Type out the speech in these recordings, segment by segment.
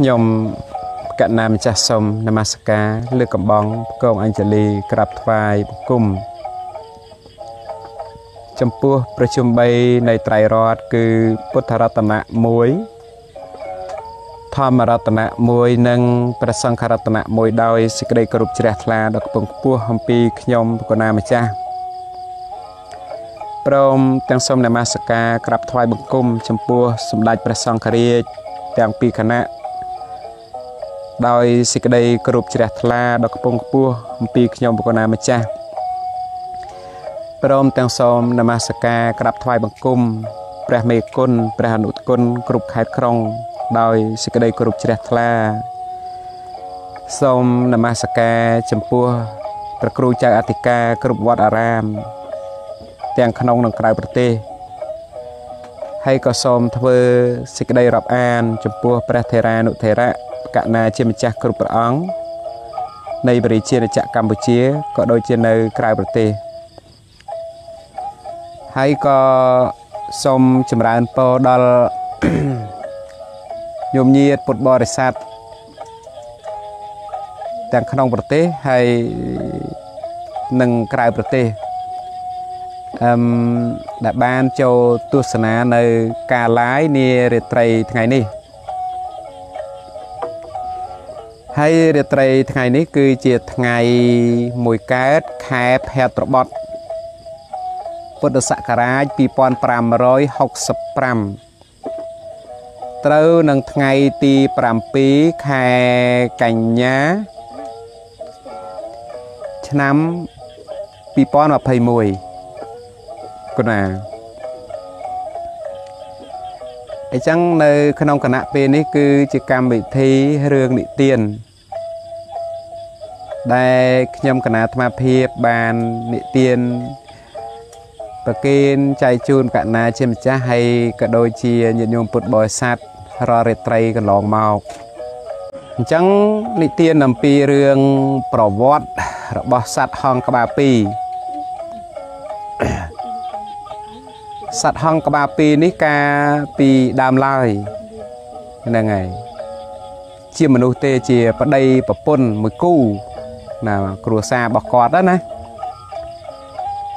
ខ្ញុំកណាម្ចាស់សូមនមស្ការលើកកំបងកងអញ្ជលីក្រាបថ្វាយបង្គំចំពោះប្រជុំ3នៃត្រៃរតគឺពុទ្ធរតនៈ1ធម្មរតនៈ1និងព្រះសង្ឃរតនៈ1ដោយសេចក្តីគោរពជ្រះថ្លាដល់កំពង់ខ្ពស់អំពីខ្ញុំកណាម្ចាស់ព្រមទាំងសូមនមស្ការក្រាបថ្វាយបង្គំចំពោះសម្ដេចព្រះសង្ឃរាជទាំងពីរគណៈ ដោយសេចក្តីគោរពជ្រះថ្លាដល់កំពង់ខ្ពស់អំពីខ្ញុំបកណាម្ចាស់ព្រមទាំងសូមនមស្ការក្រាបថ្វាយបង្គំព្រះមេគុណព្រះអនុគុណគ្រប់ខេត្តក្រុង ដោយសេចក្តីគោរពជ្រះថ្លាសូមនមស្ការចំពោះព្រះគ្រូចៅអធិការគ្រប់វត្តអារាម ទាំងក្នុងនិងក្រៅប្រទេសហើយក៏សូមធ្វើសេចក្តីរាប់អាន ចំពោះព្រះថេរានុថេរៈ កណាជាម្ចាស់គ្រប់ព្រះអង្គនៃបរិជារាជកម្ពុជាក៏ដូចជានៅក្រៅប្រទេសហើយក៏សូមចម្រើនពរដល់ញោមញាតពុទ្ធបរិស័ទទាំងក្នុងប្រទេសហើយនិងក្រៅប្រទេសអឹមដែលបានចូលទស្សនានៅការ live នារាត្រីថ្ងៃនេះ ហើយរាត្រីថ្ងៃនេះគឺជាថ្ងៃមួយកើតខែភែត្របត់ពុទ្ធសករាជ2565ត្រូវនឹងថ្ងៃទី7ខែកញ្ញា ឆ្នាំ2021គុណាអញ្ចឹងនៅក្នុងគណៈពេលនេះគឺជាកម្មវិធីរឿងនិទាន ដែលខ្ញុំគណៈអាត្មាភាពបាននិទានប្រគិនចែកជូនកណាជាម្ចាស់ហើយក៏ដូចជាញាតិញោមពុទ្ធបរិស័ទរាល់រាត្រីកន្លងមកអញ្ចឹងនិទានអំពីរឿងប្រវត្តិរបស់សត្វហង្សក្បាល2សត្វហង្សក្បាល2នេះកាពីដើមឡើយហ្នឹងហើយជាមនុស្សទេជាប្តីប្រពន្ធមួយគូ ណាគ្រួសាររបស់គាត់ណា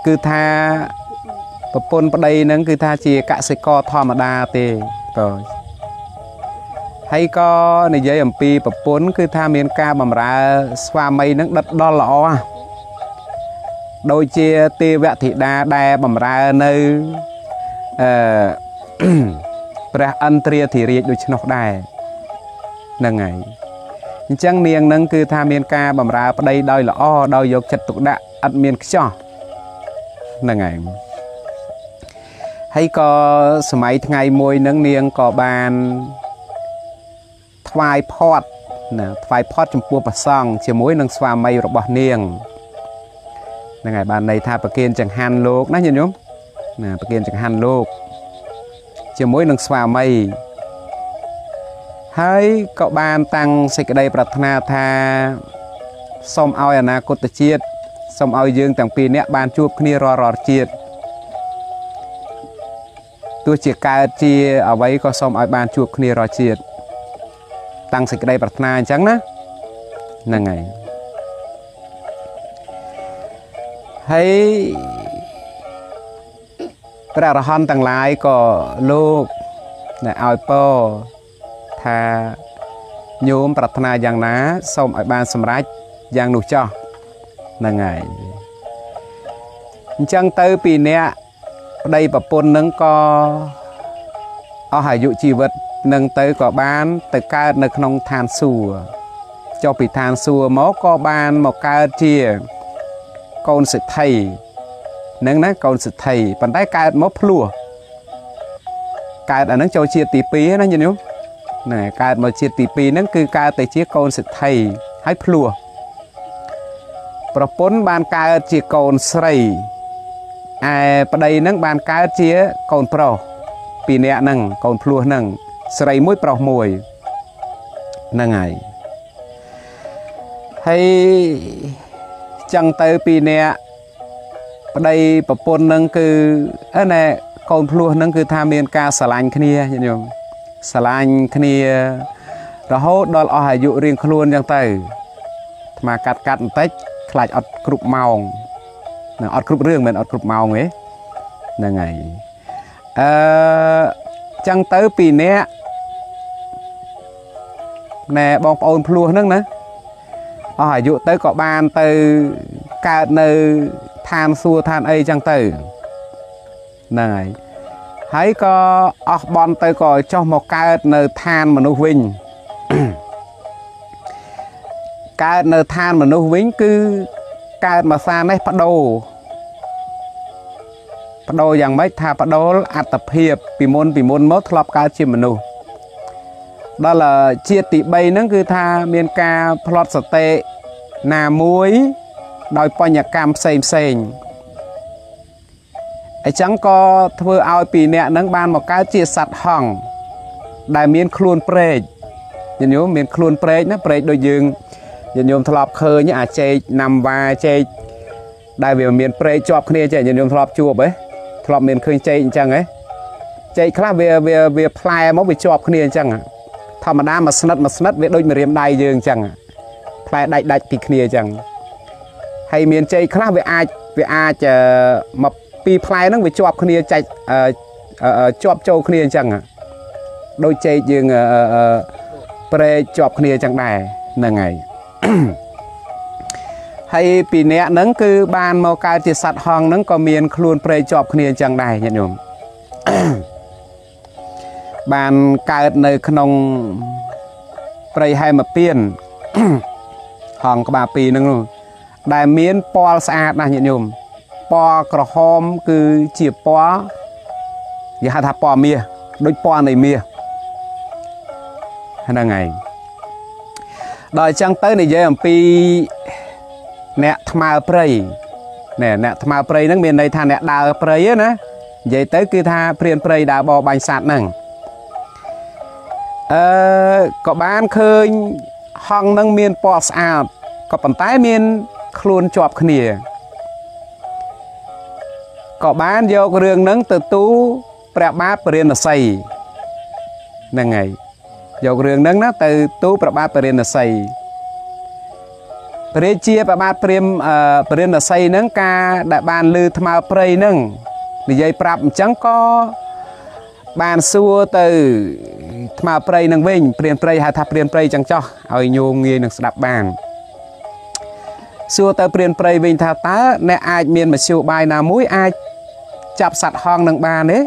គឺថាប្រពន្ធប្តីហ្នឹងគឺថាជាកសិករធម្មតាទេក៏ហើយក៏និយាយអំពីប្រពន្ធគឺថាមានការបម្រើស្វាមីនឹងដិតដល់ល្អដូចជាទេវធីតាដែលបម្រើនៅអឺព្រះអន្ត្រាធិរាជដូច្នោះដែរហ្នឹងហើយ អញ្ចឹងនាងនឹងគឺថាមានការបម្រើប្តីដោយល្អដោយយកចិត្តទុកដាក់អត់មានខ្ចោះហ្នឹងហើយហើយក៏សម័យថ្ងៃមួយនឹងនាងក៏បានថ្វាយផត់ណាថ្វាយផត់ចំពោះព្រះសង្ឃជាមួយនឹងស្វាមីរបស់នាងហ្នឹងហើយបានន័យថាប្រគិនចង្ហាន់លោកណាញាតិញោមណាប្រគិនចង្ហាន់លោកជាមួយនឹងស្វាមី ហើយក៏បានតាំងសេចក្តីប្រាថ្នាថាសូមឲ្យអនាគតជាតិសូមឲ្យយើងទាំងពីរនាក់បានជួបគ្នារាល់រាល់ជាតិទោះជាកើតជាអ្វីក៏សូមឲ្យបានជួបគ្នារាល់ជាតិតាំងសេចក្តីប្រាថ្នាអញ្ចឹងណាហ្នឹងហើយហើយព្រះអរហន្តទាំងឡាយក៏លោកដែលឲ្យពរ ថាញោមប្រាថ្នាយ៉ាងណាសូមឲ្យបានសម្រេចយ៉ាងនោះចោះហ្នឹងហើយអញ្ចឹងទៅពីអ្នកប្តីប្រពន្ធនឹងក៏អស់អាយុជីវិតនឹងទៅក៏បានទៅកើតនៅក្នុងឋានសួគ៌ចុះពីឋានសួគ៌មកក៏បានមកកើតជាកូនសិទ្ធិនឹងណាកូនសិទ្ធិប៉ុន្តែកើតមកភ្លោះកើតអានឹងចូលជាតិទី2ណាញាតិញោម ណាកើតមកជាតិទី2ហ្នឹងគឺកើតតែជាកូនសិទ្ធិហើយភ្លោះប្រពន្ធបានកើតជាកូនស្រីឯប្តីហ្នឹងបានកើតជាកូនប្រុសពីរនាក់ហ្នឹងកូនភ្លោះហ្នឹងស្រីមួយប្រុសមួយហ្នឹងហើយហើយចឹងទៅពីរនាក់ប្តីប្រពន្ធនឹងគឺណែកូនភ្លោះនឹងគឺថាមានការស្រឡាញ់គ្នាញាតិញោម ស្រឡាញ់គ្នារហូតដល់អស់អាយុរៀងខ្លួនចឹងទៅអាត្មាកាត់កាត់បន្តិចខ្លាចអត់គ្រប់ម៉ោងនឹងអត់គ្រប់រឿងមិនអត់គ្រប់ម៉ោងទេហ្នឹងហើយអឺចឹងទៅពីអ្នកណែបងប្អូនភ្លោះហ្នឹងណាអស់អាយុទៅក៏បានទៅកើតនៅឋានសួគ៌ឋានអីចឹងទៅហ្នឹងហើយ ហើយក៏អស់បន់ទៅក៏ចុះមកកើតនៅឋានមនុស្សវិញកើតនៅឋានមនុស្សវិញគឺកើតមកសានេះបដូរបដូរយ៉ាងម៉េចថាបដូរអត្តភាពពីមុនពីមុនមកធ្លាប់កើតជាមនុស្សដល់ជាតិទី3ហ្នឹងគឺថាមានការផ្លត់សតិណាមួយដោយបញ្ញកម្មផ្សេងផ្សេង អញ្ចឹងក៏ធ្វើឲ្យពីអ្នកហ្នឹងបានមកកើតជាសត្វហង្សដែលមានខ្លួនព្រែកញាតិញោមមានខ្លួនព្រែកណាព្រែកដូចយើងញាតិញោមធ្លាប់ឃើញអាចេកណាំវ៉ាចេកដែលវាមានព្រែកជាប់គ្នាចេះញាតិញោមធ្លាប់ជួបហ៎ធ្លាប់មានឃើញចេកអញ្ចឹងហ៎ចេកខ្លះវាវាវាផ្លែមកវាជាប់គ្នាអញ្ចឹងធម្មតាមួយស្និតមួយស្និតវាដូចមួយរៀមដៃយើងអញ្ចឹងផ្លែដាច់ដាច់ពីគ្នាអញ្ចឹងហើយមានចេកខ្លះវាអាចវាអាចមក ពីរផ្លែហ្នឹងវាជាប់គ្នាចាច់ជាប់ចូលគ្នាអញ្ចឹងដូចចេកយើងប្រេកជាប់គ្នាអញ្ចឹងដែរហ្នឹងហើយហើយពីអ្នកហ្នឹងគឺបានមកកើតជាសត្វហងហ្នឹងក៏មានខ្លួនប្រេកជាប់គ្នាអញ្ចឹងដែរញាតិញោមបានកើតនៅក្នុងព្រៃហែមពៀនហងក្បាលពីរហ្នឹងដែលមានពណ៌ស្អាតណាស់ញាតិញោម ពណ៌ក្រហមគឺជាពណ៌គេហៅថាពណ៌មាសដូចពណ៌នៃមាសហ្នឹងហើយដល់អញ្ចឹងទៅនិយាយអំពីអ្នកថ្មើរព្រៃណែអ្នកថ្មើរព្រៃហ្នឹងមានន័យថាអ្នកដើរព្រៃណានិយាយទៅគឺថាព្រានព្រៃដើរបរបាញ់សត្វហ្នឹងអឺក៏បានឃើញហង្សនឹងមានពណ៌ស្អាតក៏ប៉ុន្តែមានខ្លួនជាប់គ្នា ក៏បានយករឿងហ្នឹងទៅទូព្រះបាទពរិណសីហ្នឹងហើយយករឿងហ្នឹងណាទៅទូព្រះបាទពរិណសីព្រះជាព្រះបាទព្រាមពរិណសីហ្នឹងការដែលបានលឺថ្មើរព្រៃហ្នឹងនិយាយប្រាប់អញ្ចឹងក៏បានសួរទៅថ្មើរព្រៃនឹងវិញព្រានព្រៃហៅថាព្រានព្រៃចឹងចោះឲ្យញោមងាយនឹងស្ដាប់បានសួរទៅព្រានព្រៃវិញថាតើអ្នកអាចមានមធ្យោបាយណាមួយអាច ចាប់សត្វហង្សនឹងបានទេ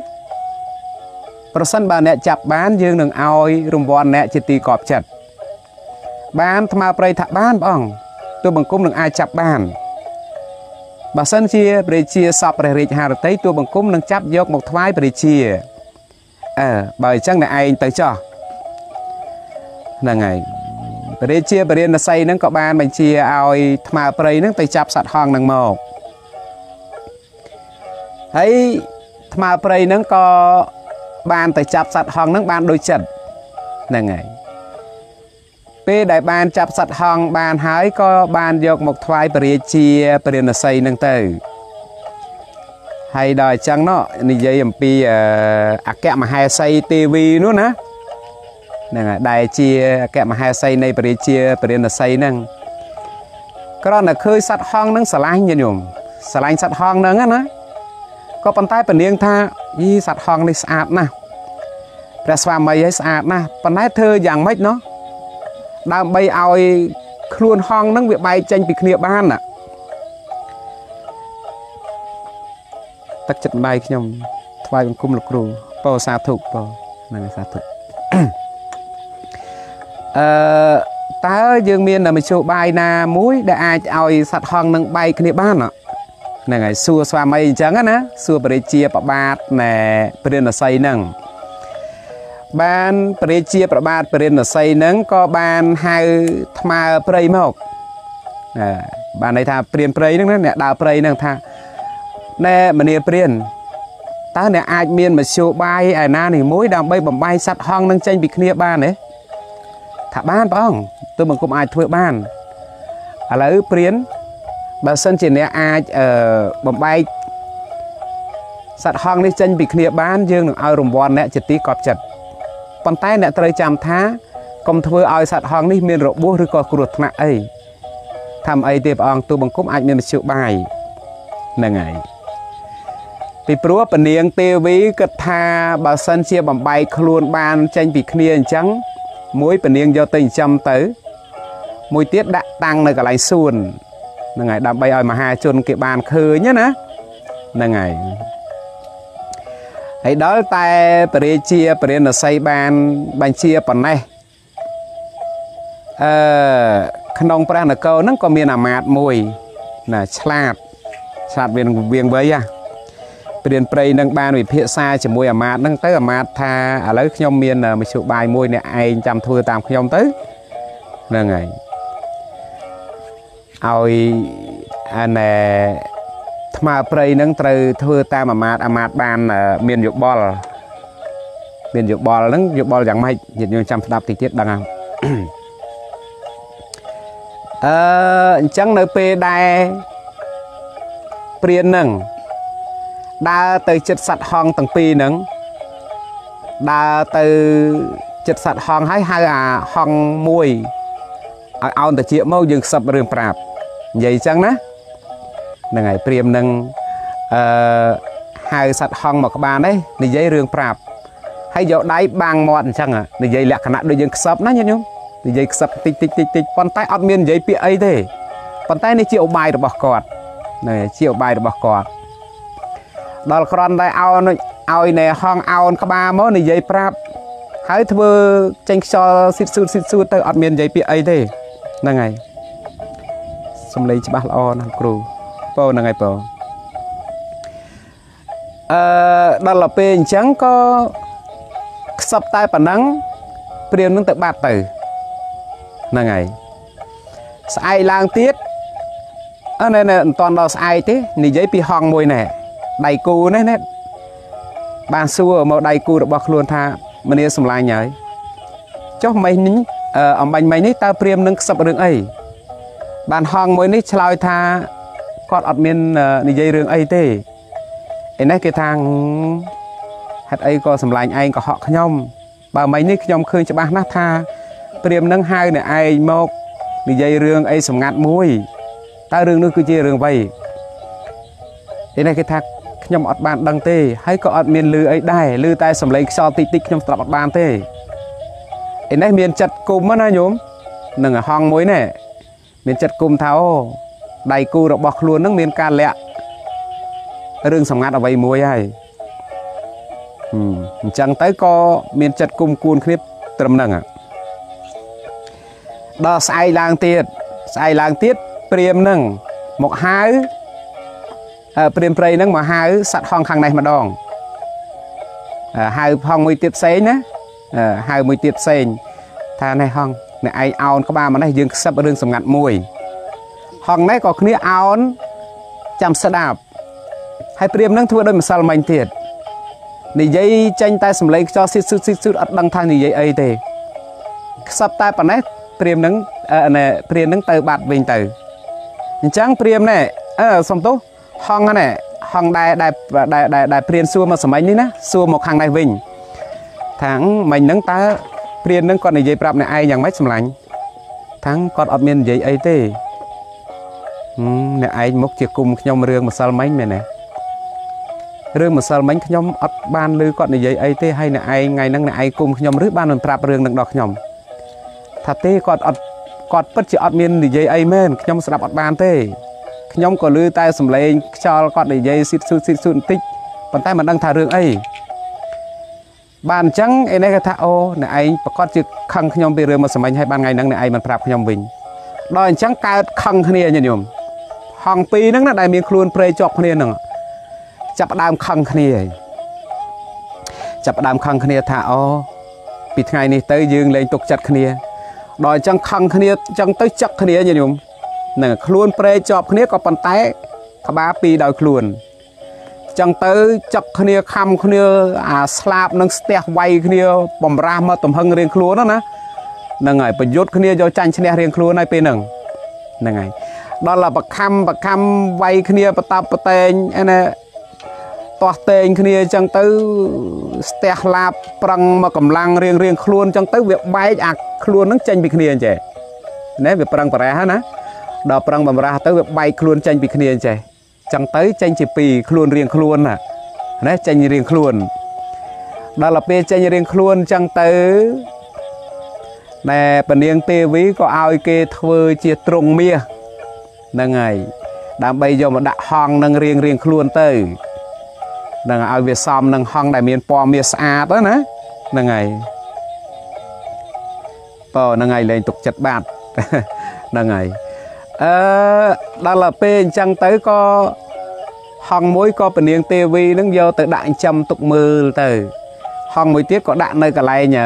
ប្រសិនបើអ្នកចាប់បានយើងនឹងឲ្យរង្វាន់អ្នកជាទីកប់ចិត្តបានថ្មើព្រៃថាបានបងទោះបង្គំនឹងអាចចាប់បានបើសិនជាព្រះជាសពព្រះរាជហារតីទោះបង្គំនឹងចាប់យកមកថ្វាយព្រះជាអើបើអញ្ចឹងអ្នកឯងទៅចោះហ្នឹងហើយព្រះរាជាបរិណស័យហ្នឹងក៏បានបញ្ជាឲ្យថ្មើព្រៃហ្នឹងទៅចាប់សត្វហង្សហ្នឹងមក ហើយថ្មើព្រៃហ្នឹងក៏បានទៅចាប់សត្វហង្សហ្នឹងបានដូចចិត្តហ្នឹងហើយពេលដែលបានចាប់សត្វហង្សបានហើយក៏បានយកមកថ្វាយព្រះរាជាព្រះនស័យហ្នឹងទៅហើយដល់អញ្ចឹងណោះនិយាយអំពីអគ្គមហេសីទេវីនោះណាហ្នឹងហើយដែលជាអគ្គមហេសីនៃព្រះរាជាព្រះនស័យហ្នឹងគ្រាន់តែឃើញសត្វហង្សហ្នឹងស្រឡាញ់ញោមស្រឡាញ់សត្វហង្សហ្នឹងណា ក៏ប៉ុន្តែពនាងថាយីសត្វហង្សនេះស្អាតណាស់ព្រះស្វាមីឲ្យស្អាតណាស់ប៉ុន្តែធ្វើយ៉ាងម៉េចណោះដើម្បីឲ្យខ្លួនហង្សហ្នឹងវាបែកចេញពីគ្នាបានណាទឹកចិត្តម្ដាយខ្ញុំថ្វាយបង្គំលោកគ្រូពោសាធុពោហ្នឹងសាធុអឺតើយើងមានមជ្ឈបាយណាមួយដែលអាចឲ្យសត្វហង្សនឹងបែកគ្នាបាន ហ្នឹងហើយសួរស្វាមីអញ្ចឹងណាសួរបរិជាប្របាទណែព្រះនស័យហ្នឹងបានព្រះជាប្របាទព្រះនស័យហ្នឹងក៏បានហៅថ្មើព្រៃមកបានន័យថាព្រានព្រៃហ្នឹងណាអ្នកដើរព្រៃហ្នឹងថាណែមនីព្រានតើអ្នកអាចមានមធ្យោបាយឯណានេះមួយដើម្បីបំបីសัตว์ហងនឹងចេញពីគ្នាបានទេថាបានព្រះអង្គទើបបង្គំអាចធ្វើបានឥឡូវព្រាន បើសិនជាអ្នកអាចអឺបំបែកសត្វហងនេះចេញពីគ្នាបានយើងនឹងឲ្យរង្វាន់អ្នកជាទីកប់ចិត្តប៉ុន្តែអ្នកត្រូវចាំថាកុំធ្វើឲ្យសត្វហង្សនេះមានរបួសឬក៏គ្រោះថ្នាក់អីធ្វើអីទេព្រះអង្គទូបង្គំអាចមានមធ្យោបាយហ្នឹងហើយពីព្រោះពនាងទេវីគិតថាបើសិនជាបំបែកខ្លួនបានចេញពីគ្នាអញ្ចឹងមួយពនាងយកទៅចិញ្ចឹមទៅ មួយទៀតដាក់តាំងនៅកន្លែងសួន ហ្នឹងហើយដើម្បីឲ្យមហាជនគេបានឃើញណាហ្នឹងហើយហើយដល់តែពរាជាពរិណស័យបានបញ្ជាប៉ុណ្ណេះអឺក្នុងព្រះនគរហ្នឹងក៏មានអាមាត្យមួយណាឆ្លាតឆ្លាតវាវៀងវៃហ่ะព្រានព្រៃនឹងបានវិភាសាជាមួយអាមាត្យហ្នឹងទៅអាមាត្យថាឥឡូវខ្ញុំមានមជ្ឈបាយមួយអ្នកឯងចាំធ្វើតាមខ្ញុំទៅហ្នឹងហើយ ឲ្យអាណែថ្មព្រៃហ្នឹងត្រូវធ្វើតាមអាមាត្យអាមាត្យបានមានយោបល់មានយោបល់ហ្នឹងយោបល់យ៉ាងម៉េចញាតិញោមចាំស្ដាប់តិចទៀតដឹងហើយអឺអញ្ចឹងនៅពេលដែលព្រានហ្នឹងដើរទៅចិត្តសัตว์ហងទាំងពីរហ្នឹងដើរទៅចិត្តសัตว์ហងហើយហៅអាហងមួយឲ្យអោនតាជាមកយើងខ្សឹបរឿងប្រាប់ និយាយអញ្ចឹងណាហ្នឹងហើយព្រាមនឹងអឺហៅសัตว์ហងមកក្បាលនេះនិយាយរឿងប្រាប់ហើយយកដៃបាំងមាត់អញ្ចឹងនិយាយលក្ខណៈដូចយើងខ្សឹបណាញាតិញោមនិយាយខ្សឹបតិចតិចតិចតិចប៉ុន្តែអត់មាននិយាយពាក្យអីទេប៉ុន្តែនេះជាឧបាយរបស់គាត់នេះជាឧបាយរបស់គាត់ដល់ក្រន់តែអោនឲ្យណែហងអោនក្បាលមកនិយាយប្រាប់ហើយធ្វើចេញខ្យល់ស៊ីតស៊ូតស៊ីតស៊ូតទៅអត់មាននិយាយពាក្យអីទេហ្នឹងហើយ សំឡេងច្បាស់ល្អណាស់គ្រូពោហ្នឹងហើយពោអឺដល់ទៅពេលអញ្ចឹងក៏ខ្សឹបតែប៉ុណ្ណឹងព្រាមនឹងទៅបាត់ទៅហ្នឹងហើយស្អែកឡើងទៀតអឺណែមិនតាន់ដល់ស្អែកទេនិយាយពីហងមួយណែដៃគូនេះណែបានសួរមកដៃគូរបស់ខ្លួនថាមនាសម្លាញ់ហើយចុះមិញនេះអំបញ្ញមិញនេះតើព្រាមនឹងខ្សឹបរឿងអី បានហងមួយនេះឆ្លើយថាគាត់អត់មាននិយាយរឿងអីទេឯនេះគេថាហេតុអីក៏សម្លាញ់ឯងកុហកខ្ញុំ បើមិញនេះខ្ញុំឃើញច្បាស់ណាស់ថាព្រាមនឹងហៅអ្នកឯងមកនិយាយរឿងអីសម្ងាត់មួយតើរឿងនោះគឺជារឿងអ្វីឯនេះគេថាខ្ញុំអត់បានដឹងទេហើយក៏អត់មានលឺអីដែរលឺតែសំឡេងខ្យល់តិចតិចខ្ញុំស្ដាប់អត់បានទេឯនេះមានចិត្តគុំណាញោមនឹងហងមួយនេះ មានចិត្តគុំថាអូដៃគូរបស់ខ្លួននឹងមានការលាក់រឿងសម្ងាត់អ្វីមួយហើយអញ្ចឹងទៅក៏មានចិត្តគុំគួនគ្នាត្រឹមហ្នឹងដល់ស្អែកឡើងទៀតស្អែកឡើងទៀតព្រាមនឹងមកហៅព្រាមព្រៃនឹងមកហៅសัตว์ហងខាងនេះម្ដងហៅហងមួយទៀតផ្សេងណាហៅមួយទៀតផ្សេងថានេះហង អ្នកឯងអោនក្បាលមកនេះយើងខ្សឹបរឿងសម្ងាត់មួយហងនេះក៏គ្នាអោនចាំស្ដាប់ហើយព្រាមនឹងធ្វើដោយម្សិលមិញទៀតនិយាយចេញតែសំឡេងខ្យល់ស៊ីស៊ូស៊ីស៊ូអត់ដឹងថានិយាយអីទេខ្សឹបតែប៉ុណ្ណេះព្រាមនឹងណែព្រាមនឹងទៅបាត់វិញទៅអញ្ចឹងព្រាមណែអឺសុំទោសហងណែហងដែលដែលដែលដែលព្រានសួរមកសម័យនេះណាសួរមកខាងនេះវិញថាងមិញហ្នឹងតើ ព្រានហ្នឹងគាត់និយាយប្រាប់អ្នកឯងយ៉ាងម៉េចសម្លាញ់ថាងគាត់អត់មាននិយាយអីទេអ្នកឯងមកជាគុំខ្ញុំរឿងម្សិលមិញមែនទេរឿងម្សិលមិញខ្ញុំអត់បានឮគាត់និយាយអីទេហើយអ្នកឯងថ្ងៃហ្នឹងអ្នកឯងគុំខ្ញុំឬបានមិនប្រាប់រឿងនឹងដល់ខ្ញុំថាទេគាត់អត់គាត់ពិតជាអត់មាននិយាយអីមែនខ្ញុំស្ដាប់អត់បានទេខ្ញុំក៏ឮតែសំឡេងខ្យល់គាត់និយាយស៊ីតស៊ូស៊ីតស៊ូបន្តិចប៉ុន្តែមិនដឹងថារឿងអី បានអញ្ចឹងឯនេះគាត់ថាអូអ្នកឯងប្រកាសជាខឹងខ្ញុំពីរឿងមកសម្ញហើយបានថ្ងៃហ្នឹងអ្នកឯងមិនប្រាប់ខ្ញុំវិញដល់អញ្ចឹងកើតខឹងគ្នាញាតិញោមហងពីរហ្នឹងណាដែលមានខ្លួនព្រៃជាប់គ្នាហ្នឹងចាប់ដើមខឹងគ្នាហើយចាប់ដើមខឹងគ្នាថាអូពីថ្ងៃនេះទៅយើងលែងទុកចិត្តគ្នាដល់អញ្ចឹងខឹងគ្នាអញ្ចឹងទៅចឹកគ្នាញាតិញោមនឹងខ្លួនព្រែជាប់គ្នាក៏ប៉ុន្តែក្បាលពីរដោយខ្លួន ចឹងទៅចឹកគ្នាខំគ្នាអាស្លាបនឹងស្ទះវាយគ្នាបំរាស់មកទំហឹងរៀងខ្លួនណាហ្នឹងហើយប្រយុទ្ធគ្នាយកចាញ់ឈ្នះរៀងខ្លួនហើយពេលហ្នឹងហ្នឹងហើយដល់បខំបខំវាយគ្នាបតាប់បតែងឯណាទាស់តែងគ្នាអញ្ចឹងទៅស្ទះឡាបប្រឹងមកកម្លាំងរៀងរៀងខ្លួនអញ្ចឹងទៅវាបែកអាខ្លួនហ្នឹងចេញពីគ្នាអញ្ចេះណែវាប្រឹងប្រែះណាដល់ប្រឹងបំរាស់ទៅវាបែកខ្លួនចេញពីគ្នាអញ្ចេះអញ្ចឹងទៅចេញជាពីរខ្លួនរៀងខ្លួនណាណាចេញរៀងខ្លួនដល់ទៅពេលចេញរៀងខ្លួនអញ្ចឹងទៅតែពនាងទេវីក៏ឲ្យគេធ្វើជាទ្រង់មាសហ្នឹងហើយដើម្បីយកមកដាក់ហងនឹងរៀងរៀងខ្លួនទៅនឹងឲ្យវាសមនឹងហងដែលមានពណ៌មាសស្អាតណាហ្នឹងហើយបើហ្នឹងហើយលែងទុកចិត្តបាត់ហ្នឹងហើយ អឺដល់ទៅពេលអញ្ចឹងទៅក៏ហងមួយក៏ពនាងទេវីនឹងយកទៅដាក់ចិញ្ចឹមទុកមើលទៅ ហងមួយទៀតក៏ដាក់នៅកន្លែង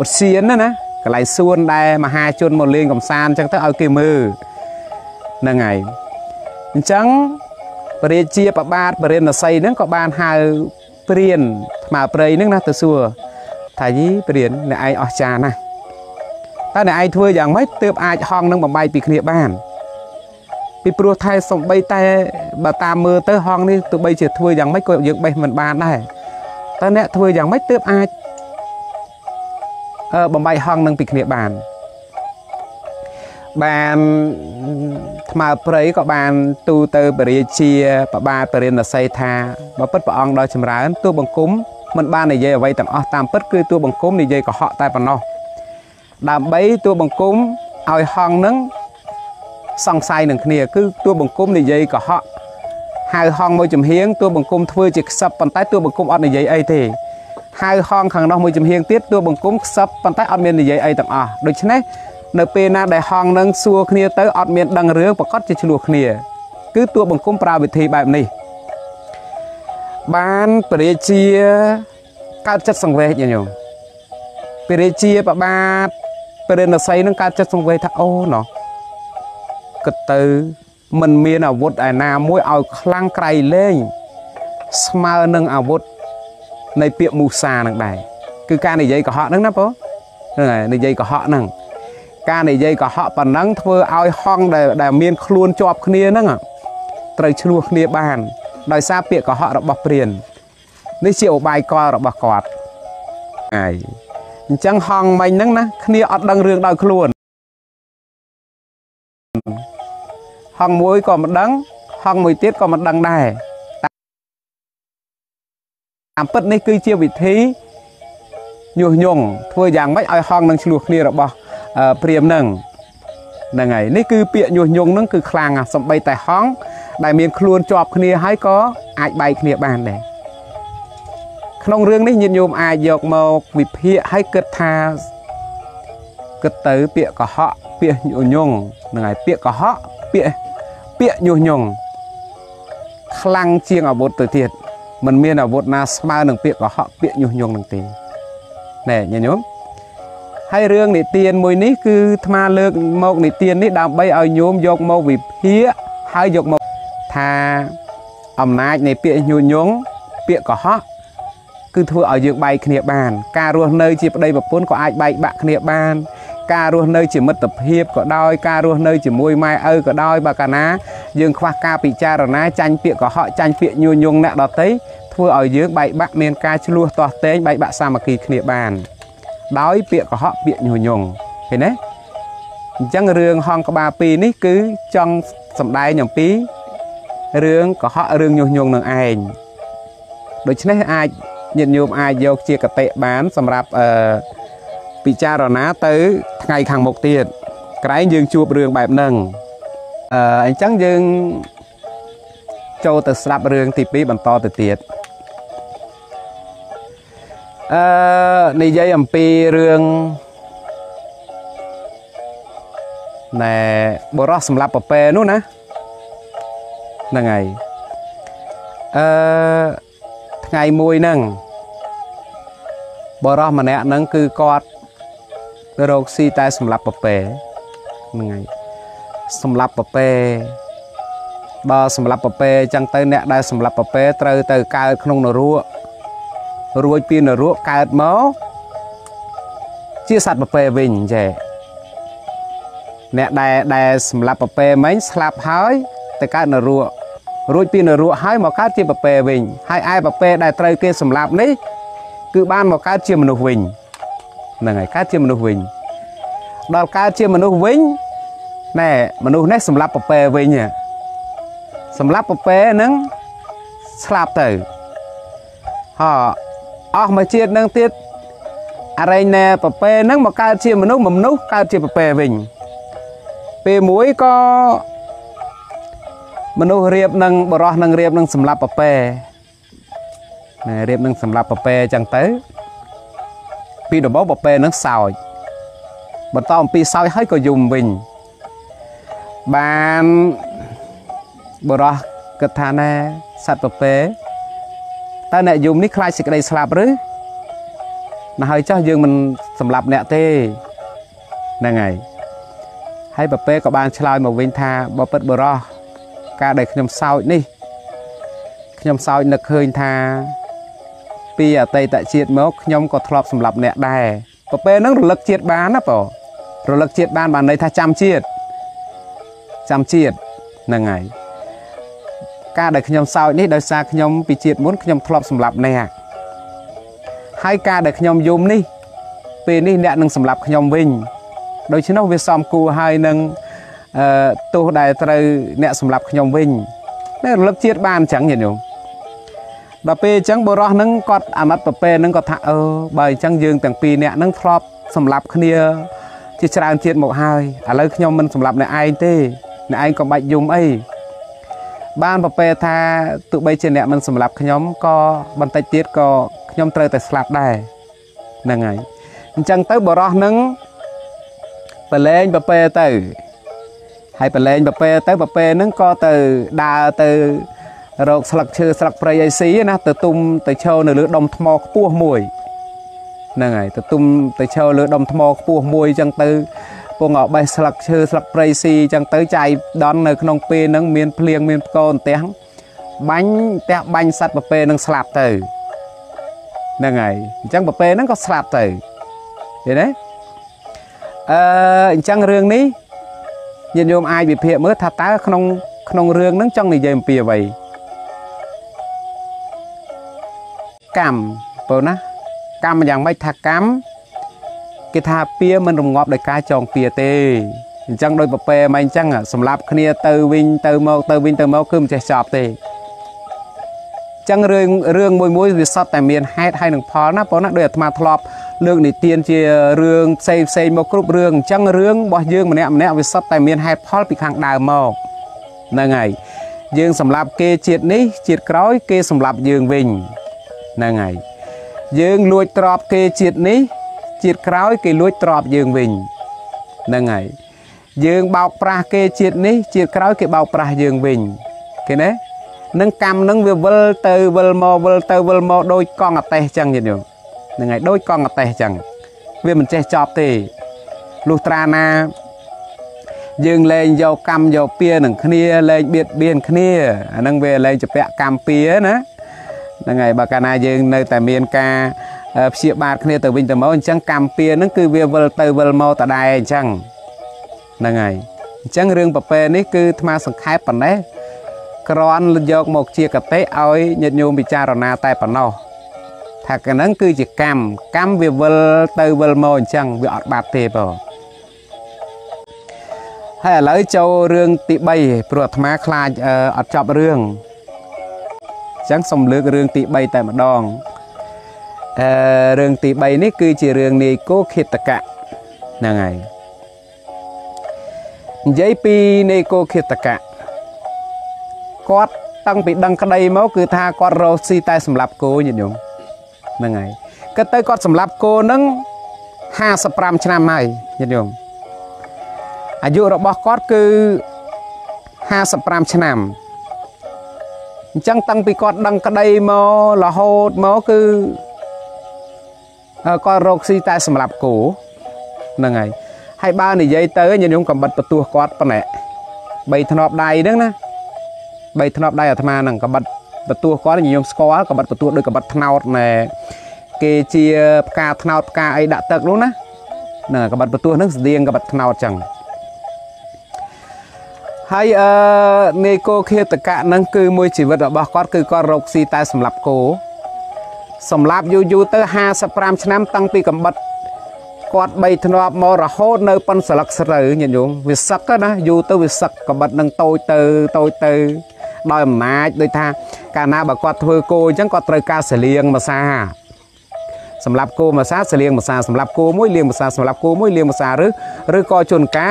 ឧទ្យានណាណាកន្លែងសួនដែលមហាជនមកលេងកំសាន្តអញ្ចឹងទៅឲ្យគេមើលហ្នឹងហើយអញ្ចឹងពរាជាប្របាទបរិណស័យហ្នឹងក៏បានហៅព្រានថ្មព្រៃហ្នឹងណាទៅសួរថាយីព្រានអ្នកឯងអស្ចារ្យណាស់តើអ្នកឯងធ្វើយ៉ាងម៉េចទើបអាចហងនឹងបំបីពីគ្នាបាន ពីព្រោះថែសំបីតែបើតាមមើលទៅហងនេះទោះបីជាធ្វើយ៉ាងម៉េចក៏យើងបេះមិនបានដែរតើអ្នកធ្វើយ៉ាងម៉េចទើបអាចអឺបំបីហងនឹងពីគ្នាបានបានថ្មើព្រៃក៏បានទូទៅបរិជាបបាទបរិណស័យថាបើពិតព្រះអង្គដល់ចម្រើនទូបង្គំមិនបាននិយាយអ្វីទាំងអស់តាមពិតគឺទូបង្គំនិយាយកុហកតែប៉ុណ្ណោះដើម្បីទូបង្គំឲ្យហងនឹង សង្ស័យនឹងគ្នាគឺទូបង្គំនិយាយកុហកហៅហងមួយចំហៀងទូបង្គំធ្វើជាខ្សឹបប៉ុន្តែទូបង្គំអត់និយាយអីទេហៅហងខាងនោះមួយចំហៀងទៀតទូបង្គំខ្សឹបប៉ុន្តែអត់មាននិយាយអីទាំងអស់ដូច្នេះនៅពេលណាដែលហងនឹងសួរគ្នាទៅអត់មានដឹងរឿងប្រកាសជាឆ្លោះគ្នាគឺតួបង្គំប្រើវិធីបែបនេះបានពរាជាកើតចិត្តសង្វេគញោមពរាជាប្របាទព្រះនស័យនឹងកើតចិត្តសង្វេគថាអូណោះ គិតទៅមិនមានអាវុធឯណាមួយឲ្យខ្លាំងក្រៃលែងស្មើនឹងអាវុធនៃពាក្យមូសានឹងដែរគឺការនិយាយកុហកហ្នឹងណាបងហ្នឹងហើយនិយាយកុហកហ្នឹងការនិយាយកុហកប៉ុណ្ណឹងធ្វើឲ្យហងដែលដែលមានខ្លួនជាប់គ្នាហ្នឹងត្រូវឆ្លោះគ្នាបាន ដោយសារពាក្យកុហករបស់ព្រាននេះជាឧបាយកលរបស់គាត់ហើយអញ្ចឹងហងមិញហ្នឹងណាគ្នាអត់ដឹងរឿងដោយខ្លួន ហងមួយក៏មិនដឹងហងមួយទៀតក៏មិនដឹងដែរតាមពិតនេះគឺជាវិធីញុះញង់ធ្វើយ៉ាងម៉េចឲ្យហងនឹងឆ្លោះគ្នារបស់ព្រាមនឹងហ្នឹងហើយនេះគឺពាក្យញុះញង់នឹងគឺខ្លាំងណាស់សំបីតែហងដែលមានខ្លួនជាប់គ្នាហើយក៏អាចបែកគ្នាបានដែរក្នុងរឿងនេះញាតិញោមអាចយកមកវិភាគហើយគិតថាគិតទៅពាក្យកុហកពាក្យញុះញង់ហ្នឹងហើយពាក្យកុហកពាក្យ ពាក្យញុះញង់ខ្លាំងជាងអាវុធទៅទៀតมันមានអាវុធណាស្មើនឹងពាក្យកុហកពាក្យញុះញង់នឹងទេណែញាតិញោមហើយរឿងនិទានមួយនេះគឺអាត្មាលើកមកនិទាននេះដើម្បីឲ្យញោមយកមកវិភាគហើយយកមកថាអំណាចនៃពាក្យញុញងពាក្យកុហកគឺធ្វើឲ្យយើងបែកគ្នាបាន ការរស់នៅជាប្តីប្រពន្ធក៏អាចបែកបាក់គ្នាបាន ការរស់នៅជាមិត្តភាពក៏ដោយការរស់នៅជាមួយម៉ែឪក៏ដោយបើកាលណាយើងខ្វះការពិចារណាចាញ់ពាក្យកុហកចាញ់ពាក្យញុញងអ្នកដតីធ្វើឲ្យយើងបែកបាក់មានការឆ្លោះទាស់ទែងបែកបាក់សាមគ្គីគ្នាបាន ដោយពាក្យកុហកពាក្យញុះញង់ឃើញទេអញ្ចឹងរឿងហងក្បាល2នេះគឺចង់សម្ដែងអំពីរឿងកុហករឿងញុះញង់នឹងឯងដូច្នេះអាចញាតិញោមអាចយកជាកតិបានសម្រាប់អឺ ពិចារណាទៅថ្ងៃខាងមុខទៀតក្រែងយើងជួបរឿងបែបហ្នឹងអឺអញ្ចឹងយើងចូលទៅស្ដាប់រឿងទី2បន្តទៅទៀតអឺនិយាយអំពីរឿងណែបរោះសម្រាប់ប្រពែនោះណាហ្នឹងហើយអឺថ្ងៃមួយហ្នឹងបរោះម្នាក់ហ្នឹងគឺគាត់ រោគស៊ីតែសម្រាប់ប្រពែហ្នឹងហើយសម្រាប់ប្រពែដល់សម្រាប់ប្រពែអញ្ចឹងទៅអ្នកដែលសម្រាប់ប្រពែត្រូវទៅកើតក្នុងនរករួចពីនរកកើតមកជាសត្វប្រពែវិញចេះអ្នកដែលដែលសម្លាប់ប្រពែមិញស្លាប់ហើយទៅកើតនរករួចពីនរកហើយមកកើតជាប្រពែវិញហើយឯប្រពែដែលត្រូវគេសម្លាប់នេះគឺបានមកកើតជាមនុស្សវិញ ហ្នឹងហើយកើតជាមនុស្សវិញដល់កើតជាមនុស្សវិញណែមនុស្សនេះសម្លាប់ប្រពែវិញសម្លាប់ប្រពែហ្នឹងស្លាប់ទៅហោអស់មួយជាតិនឹងទៀតអរិញណែប្រពែហ្នឹងមកកើតជាមនុស្សមនុស្សកើតជាប្រពែវិញពេលមួយក៏មនុស្សរៀបនឹងបរោះនឹងរៀបនឹងសម្លាប់ប្រពែណែរៀបនឹងសម្លាប់ប្រពែអញ្ចឹងទៅ ពីដំបូងប្រពែនឹងសោចបន្តអំពីសោចហើយក៏យំវិញបានបរោះគិតថាណែសត្វប្រពែតើអ្នកយំនេះខ្លាចសេចក្តីស្លាប់ឬណាហើយចោះយើងមិនសម្លាប់អ្នកទេហ្នឹងហើយហើយប្រពែក៏បានឆ្លើយមកវិញថាបើពិតបរោះការដែលខ្ញុំសោចនេះខ្ញុំសោចនឹកឃើញថា ពីអតីតជាតិមកខ្ញុំក៏ធ្លាប់សម្លាប់អ្នកដែរប្រពែនឹងរលឹកជាតិបានណាបងរលឹកជាតិបានបានន័យថាចាំជាតិចាំជាតិហ្នឹងហើយការដែលខ្ញុំសោចនេះដោយសារខ្ញុំពីជាតិមុនខ្ញុំធ្លាប់សម្លាប់អ្នកហើយការដែលខ្ញុំយំនេះ ពេលនេះអ្នកនឹងសម្លាប់ខ្ញុំវិញដូច្នោះវាសំគួរហើយនឹងអឺទោសដែលត្រូវអ្នកសម្លាប់ខ្ញុំវិញតែរលឹកជាតិបានអញ្ចឹងញាតិញោម ដល់ពេលអញ្ចឹងបរោះហ្នឹងគាត់អាណិតប្រពែហ្នឹងគាត់ថាអឺបើអញ្ចឹងយើងទាំងពីរអ្នកហ្នឹងធ្លាប់សម្លាប់គ្នាជាច្រើនជាតិមកហើយឥឡូវខ្ញុំមិនសម្លាប់អ្នកឯងទេអ្នកឯងក៏បាច់យំអីបានប្រពែថាទោះបីជាអ្នកមិនសម្លាប់ខ្ញុំក៏បន្តិចទៀតក៏ខ្ញុំត្រូវតែស្លាប់ដែរហ្នឹងហើយអញ្ចឹងទៅបរោះនឹងប្រឡែងប្រពែទៅហើយប្រឡែងប្រពែទៅប្រពែហ្នឹងក៏ទៅដើរទៅ រកស្លឹកឈើស្លឹកព្រៃអីស៊ីណាទៅទុំទៅឈរនៅលើដុំថ្មខ្ពស់មួយហ្នឹងហើយទៅទុំទៅឈរលើដុំថ្មខ្ពស់មួយអញ្ចឹងទៅពងអបេះស្លឹកឈើស្លឹកព្រៃស៊ីអញ្ចឹងទៅចាយដន់នៅក្នុងពេលហ្នឹងមានភ្លៀងមានផ្គរអន្ទះបាញ់ផ្ទះបាញ់សัตว์ប្រពែនឹងស្លាប់ទៅហ្នឹងហើយអញ្ចឹងប្រពែហ្នឹងក៏ស្លាប់ទៅឃើញទេអឺអញ្ចឹងរឿងនេះញាតិញោមអាចវិភាគមើលថាតើក្នុងក្នុងរឿងហ្នឹងចង់និយាយអំពីអ្វី កម្មបើណាកម្មយ៉ាងម៉េចថាកម្មគេថាពៀមិនរងាប់ដោយការចងពៀទេអញ្ចឹងដោយប្រពែមិនអញ្ចឹងសម្រាប់គ្នាទៅវិញទៅមកទៅវិញទៅមកគឺមិនចេះចប់ទេចឹងរឿងរឿងមួយមួយវាសតតែមានហេតុហើយនឹងផលណាបងណាដោយអាត្មាធ្លាប់លើកនិទានជារឿងផ្សេងផ្សេងមកគ្រប់រឿងអញ្ចឹងរឿងរបស់យើងម្នាក់ម្នាក់វាសតតែមានហេតុផលពីខាងដើមមកហ្នឹងហើយយើងសម្លាប់គេជាតិនេះជាតិក្រោយគេសម្លាប់យើងវិញ ហ្នឹងហើយយើងលួចទ្របគេជាតិនេះជាតិក្រោយគេលួចទ្របយើងវិញហ្នឹងហើយយើងបោកប្រាស់គេជាតិនេះជាតិក្រោយគេបោកប្រាស់យើងវិញឃើញទេនឹងកម្មនឹងវាវិលទៅវិលមកវិលទៅវិលមកដោយកង់អតេះចឹងញាតិញោមហ្នឹងហើយដោយកង់អតេះចឹងវាមិនចេះចប់ទេលុះត្រាណាយើងលែងយកកម្មយកពៀនឹងគ្នាលែងបៀតបៀនគ្នាអាហ្នឹងវាលែងជាពាក់កម្មពៀណា ហ្នឹងហើយបើកាលណាយើងនៅតែមានការព្យាបាទគ្នាទៅវិញទៅមកអញ្ចឹងកម្មពៀហ្នឹងគឺវាវិលទៅវិលមកតដែរអញ្ចឹងហ្នឹងហើយអញ្ចឹងរឿងប្រពែនេះគឺអាត្មាសង្ខេបប៉ុណ្ណេះគ្រាន់យកមកជាកតិឲ្យញាតិញោមពិចារណាតែប៉ុណ្ណោះថាកហ្នឹងគឺជាកម្មកម្មវាវិលទៅវិលមកអញ្ចឹងវាអត់បាត់ទេបងហើយឥឡូវចូលរឿងទី3ព្រោះអាត្មាខ្លាចអត់ចប់រឿងអញ្ចឹងសូមលើករឿងទី3តែម្ដងអឺរឿងទី3នេះគឺជារឿងនាយកោខេតកៈហ្នឹងហើយនិយាយពីនាយកោខេតកៈគាត់តាំងពីដឹងក្តីមកគឺថាគាត់រស់ស៊ីតែសម្រាប់គោញាតិញោមហ្នឹងហើយគិតទៅគាត់សម្រាប់គោនឹង55ឆ្នាំហើយញាតិញោមអាយុរបស់គាត់គឺ55ឆ្នាំ អញ្ចឹងតាំងពីគាត់ដឹងក្តីមករហូតមកគឺគាត់រកស៊ីតែសម្រាប់គោហ្នឹងហើយហើយបើនិយាយទៅញាតិញោមកំបិតបន្ទោះគាត់ប៉ុណ្ណេះបីធ្នប់ដៃហ្នឹងណាបីធ្នប់ដៃអាត្មាហ្នឹងក្បិតបន្ទោះគាត់ញោមស្គាល់ក្បិតបន្ទោះដូចក្បិតថ្នោតណែគេជាផ្កាថ្នោតផ្កាអីដាក់ទឹកនោះណាហ្នឹងក្បិតបន្ទោះហ្នឹងស្តៀងក្បិតថ្នោតចឹង ហហើយអឺនេកូឃាតកៈហ្នឹងគឺមួយជីវិតរបស់គាត់គឺគាត់រកស៊ីតែសម្រាប់គោសម្រាប់យូរយូរទៅ55ឆ្នាំតាំងពីកំបិតគាត់បីធ្នាប់មករហូតនៅប៉ុនស្លឹកស្រូវញាតិញោមវាសឹកណាយូរទៅវាសឹកកំបិតនឹងតូចទៅតូចទៅដោយអំណាចដូចថា កាលណាបើគាត់ធ្វើគោអញ្ចឹងគាត់ត្រូវការសលៀងម្សាសម្រាប់គោម្សាសលៀងម្សាសម្រាប់គោមួយលៀងម្សាសម្រាប់គោមួយលៀងម្សាឬឬក៏ជួនកា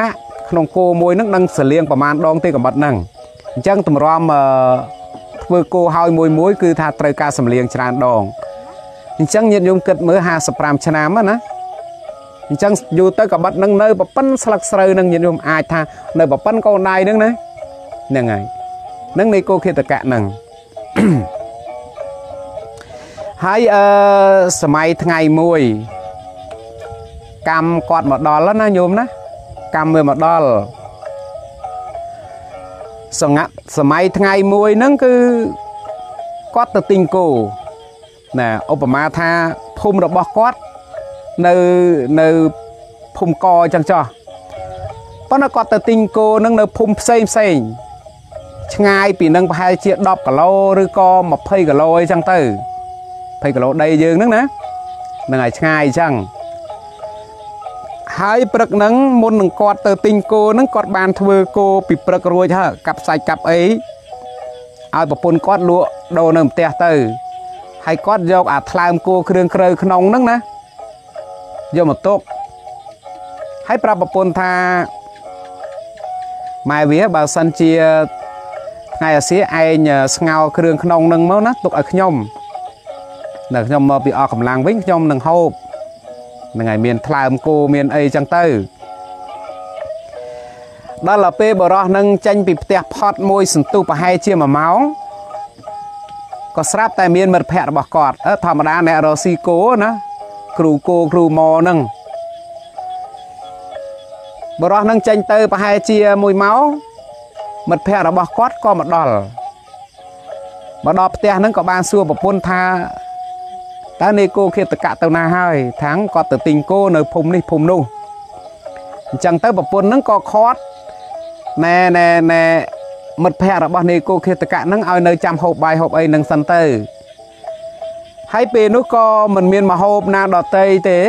ក្នុងគោមួយហ្នឹងនឹងសលៀងប្រមាណដងទេកំបិតហ្នឹងអញ្ចឹងតម្រាំធ្វើគោហើយមួយមួយគឺថាត្រូវការសម្លៀងច្រើនដងអញ្ចឹងញាតិញោមគិតមើល55ឆ្នាំណាអញ្ចឹងយូរទៅកបិតនឹងនៅប្រប៉ិនស្លឹកស្រូវនឹងញាតិញោមអាចថានៅប្រប៉ិនកូនដៃនឹងណាហ្នឹងហើយនឹងនៃគោខេតកៈហ្នឹងហើយអឺសម័យថ្ងៃមួយកម្មគាត់មកដល់ណាញោមណា កម្មវាមកដល់សង្ហាក់សម័យថ្ងៃមួយហ្នឹងគឺគាត់ទៅទិញគោណាឧបមាថាភូមិរបស់គាត់នៅនៅភូមិកអញ្ចឹងចោះប៉ុន្តែគាត់ទៅទិញគោនឹងនៅភូមិផ្សេងផ្សេងឆ្ងាយពីនឹងប្រហែលជា10គីឡូឬក៏20គីឡូអីចឹងទៅ20គីឡូដីយើងហ្នឹងណានឹងឲ្យឆ្ងាយអញ្ចឹង ហើយព្រឹកហ្នឹងមុននឹងគាត់ទៅទិញគោហ្នឹងគាត់បានធ្វើគោពីព្រឹករួចហើយកាប់សាច់កាប់អីឲ្យប្រពន្ធគាត់លក់ដូរនៅផ្ទះទៅហើយគាត់យកអាថ្លើមគោគ្រឿងក្រៅក្នុងហ្នឹងណាយកមកទុកហើយប្រាប់ប្រពន្ធថាម៉ែវាបើសិនជាថ្ងៃអាសៀឯងស្ងោគ្រឿងក្នុងនឹងមកណាទុកឲ្យខ្ញុំនៅខ្ញុំមកពីអស់កម្លាំងវិញខ្ញុំនឹងហូប នឹងឲ្យមានថ្លើមគោមានអីចឹងទៅដល់ទៅពេលបរោះនឹងចេញពីផ្ទះផត់មួយសន្ទុះប្រហែលជា1ម៉ោងក៏ស្រាប់តែមានមិត្តភ័ក្តិរបស់គាត់ធម្មតាអ្នករស៊ីគោណាគ្រូគោគ្រូម៉ហ្នឹងបរោះនឹងចេញទៅប្រហែលជាមួយម៉ោងមិត្តភ័ក្តិរបស់គាត់ក៏មកដល់មកដល់ផ្ទះហ្នឹងក៏បានសួរប្រពន្ធថា តើនេគោឃាតកៈទៅណាហើយថាងគាត់ទៅទិញគោនៅភូមិនេះភូមិនោះអញ្ចឹងទៅប្រពន្ធហ្នឹងក៏ខាត់ណែណែណែមិត្តភ័ក្តិរបស់នេគោឃាតកៈហ្នឹងឲ្យនៅចាំហូបបាយហូបអីនឹងសិនទៅហើយពេលនោះក៏មិនមានមហូបណាដតីទេ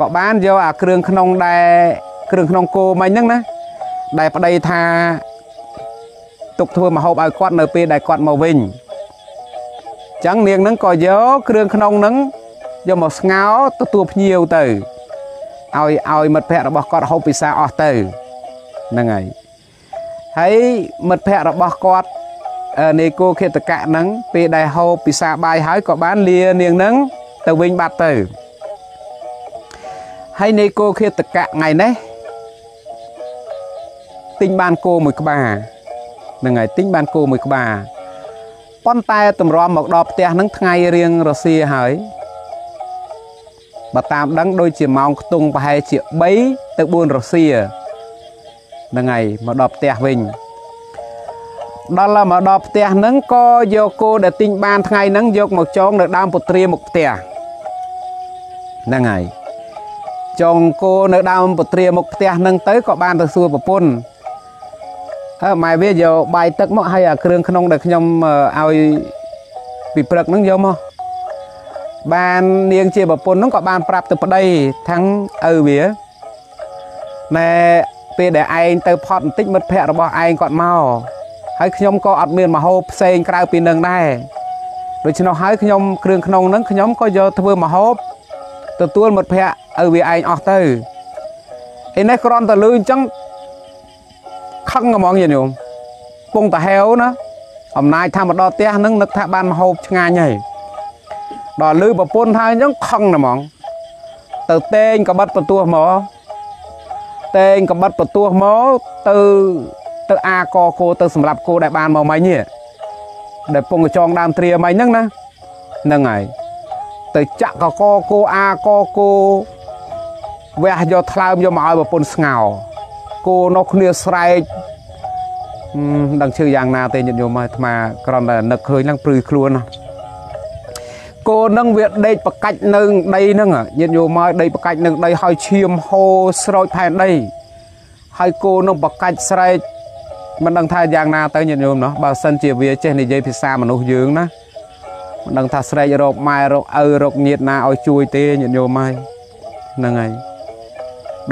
ក៏បានយកអាគ្រឿងក្នុងដែរគ្រឿងក្នុងគោមិញហ្នឹងណាដែលប្តីថាទុកធ្វើមហូបឲ្យគាត់នៅពេលដែលគាត់មកវិញ ចឹងនាងហ្នឹងក៏យកគ្រឿងក្នុងហ្នឹងយកមកស្ងោរទទួលភ្ញៀវទៅឲ្យឲ្យមិត្តភ័ក្តិរបស់គាត់ហូបពិសាអស់ទៅហ្នឹងហើយហើយមិត្តភ័ក្តិរបស់គាត់នេកូខេតកៈហ្នឹងពេលដែលហូបពិសាបាយហើយក៏បានលានាងហ្នឹងទៅវិញបាត់ទៅហើយនេកូខេតកៈថ្ងៃនេះទិញបានគោមួយក្បាលហ្នឹងហើយទិញបានគោមួយក្បាល ប៉ុន្តែតម្រាំមកដល់ផ្ទះហ្នឹងថ្ងៃរៀងរសៀលហើយបើតាមដឹងដូចជាម៉ោងខ្ទង់ប្រហែលជា3ទៅ4រសៀលហ្នឹងហើយមកដល់ផ្ទះវិញដល់មកដល់ផ្ទះហ្នឹងក៏យកគោដែលទិញបានថ្ងៃហ្នឹងយកមកចងនៅដើមពុទ្រាមុខផ្ទះហ្នឹងហើយចងគោនៅដើមពុទ្រាមុខផ្ទះហ្នឹងទៅក៏បានទៅសួរប្រពន្ធ អើម៉ែវាយកបាយទឹកមកហើយអាគ្រឿងក្នុងដែលខ្ញុំឲ្យពីព្រឹកហ្នឹងយកមកបាននាងជាប្រពន្ធហ្នឹងក៏បានប្រាប់ទៅប្តីទាំងឪវាណែពេលដែលឯងទៅផត់បន្តិចមិត្តភ័ក្តិរបស់ឯងគាត់មកហើយខ្ញុំក៏អត់មានមហូបផ្សេងក្រៅពីនឹងដែរដូច្នោះហើយខ្ញុំគ្រឿងក្នុងហ្នឹងខ្ញុំក៏យកធ្វើមហូបទទួលមិត្តភ័ក្តិឲ្យវាឯងអស់ទៅឯនេះគ្រាន់តែលឺអញ្ចឹង ខឹងហ្មងយាយញោមពងតាហែវណាអំណាចថាមកដល់ផ្ទះហ្នឹងនឹកថាបានមហូបឆ្ងាញ់ហើយដល់លឺប្រពន្ធថាអញ្ចឹងខឹងហ្មងទៅតេងកបិតបន្ទោះមកតេងកបិតបន្ទោះមកទៅទៅអាកគោទៅសម្រាប់គោដែលបានមកមិញនេះដែលពងកញ្ចងដើមត្រាមិញហ្នឹងណាហ្នឹងហើយទៅចាក់កកគោអាកគោវះយកថ្លើមយកមកឲ្យប្រពន្ធស្ងោ គោនោះគ្នាស្រែកមិនដឹងឈឺយ៉ាងណាទេញាតិញោមអាត្មាគ្រាន់តែនឹកឃើញឡើងព្រឺខ្លួនណាគោនឹងវាដេកបកាច់នៅដីហ្នឹងញាតិញោមមកដេកបកាច់នឹងដីហើយឈាមហូរស្រោចផែនដីហហើយគោនឹងបកាច់ស្រែកមិនដឹងថាយ៉ាងណាទៅញាតិញោមណោះបើសិនជាវាចេះនិយាយភាសាមនុស្សយើងណាមិនដឹងថាស្រែករកម៉ែរកឪរកញាតណាឲ្យជួយទេញាតិញោមហើយហ្នឹងហើយ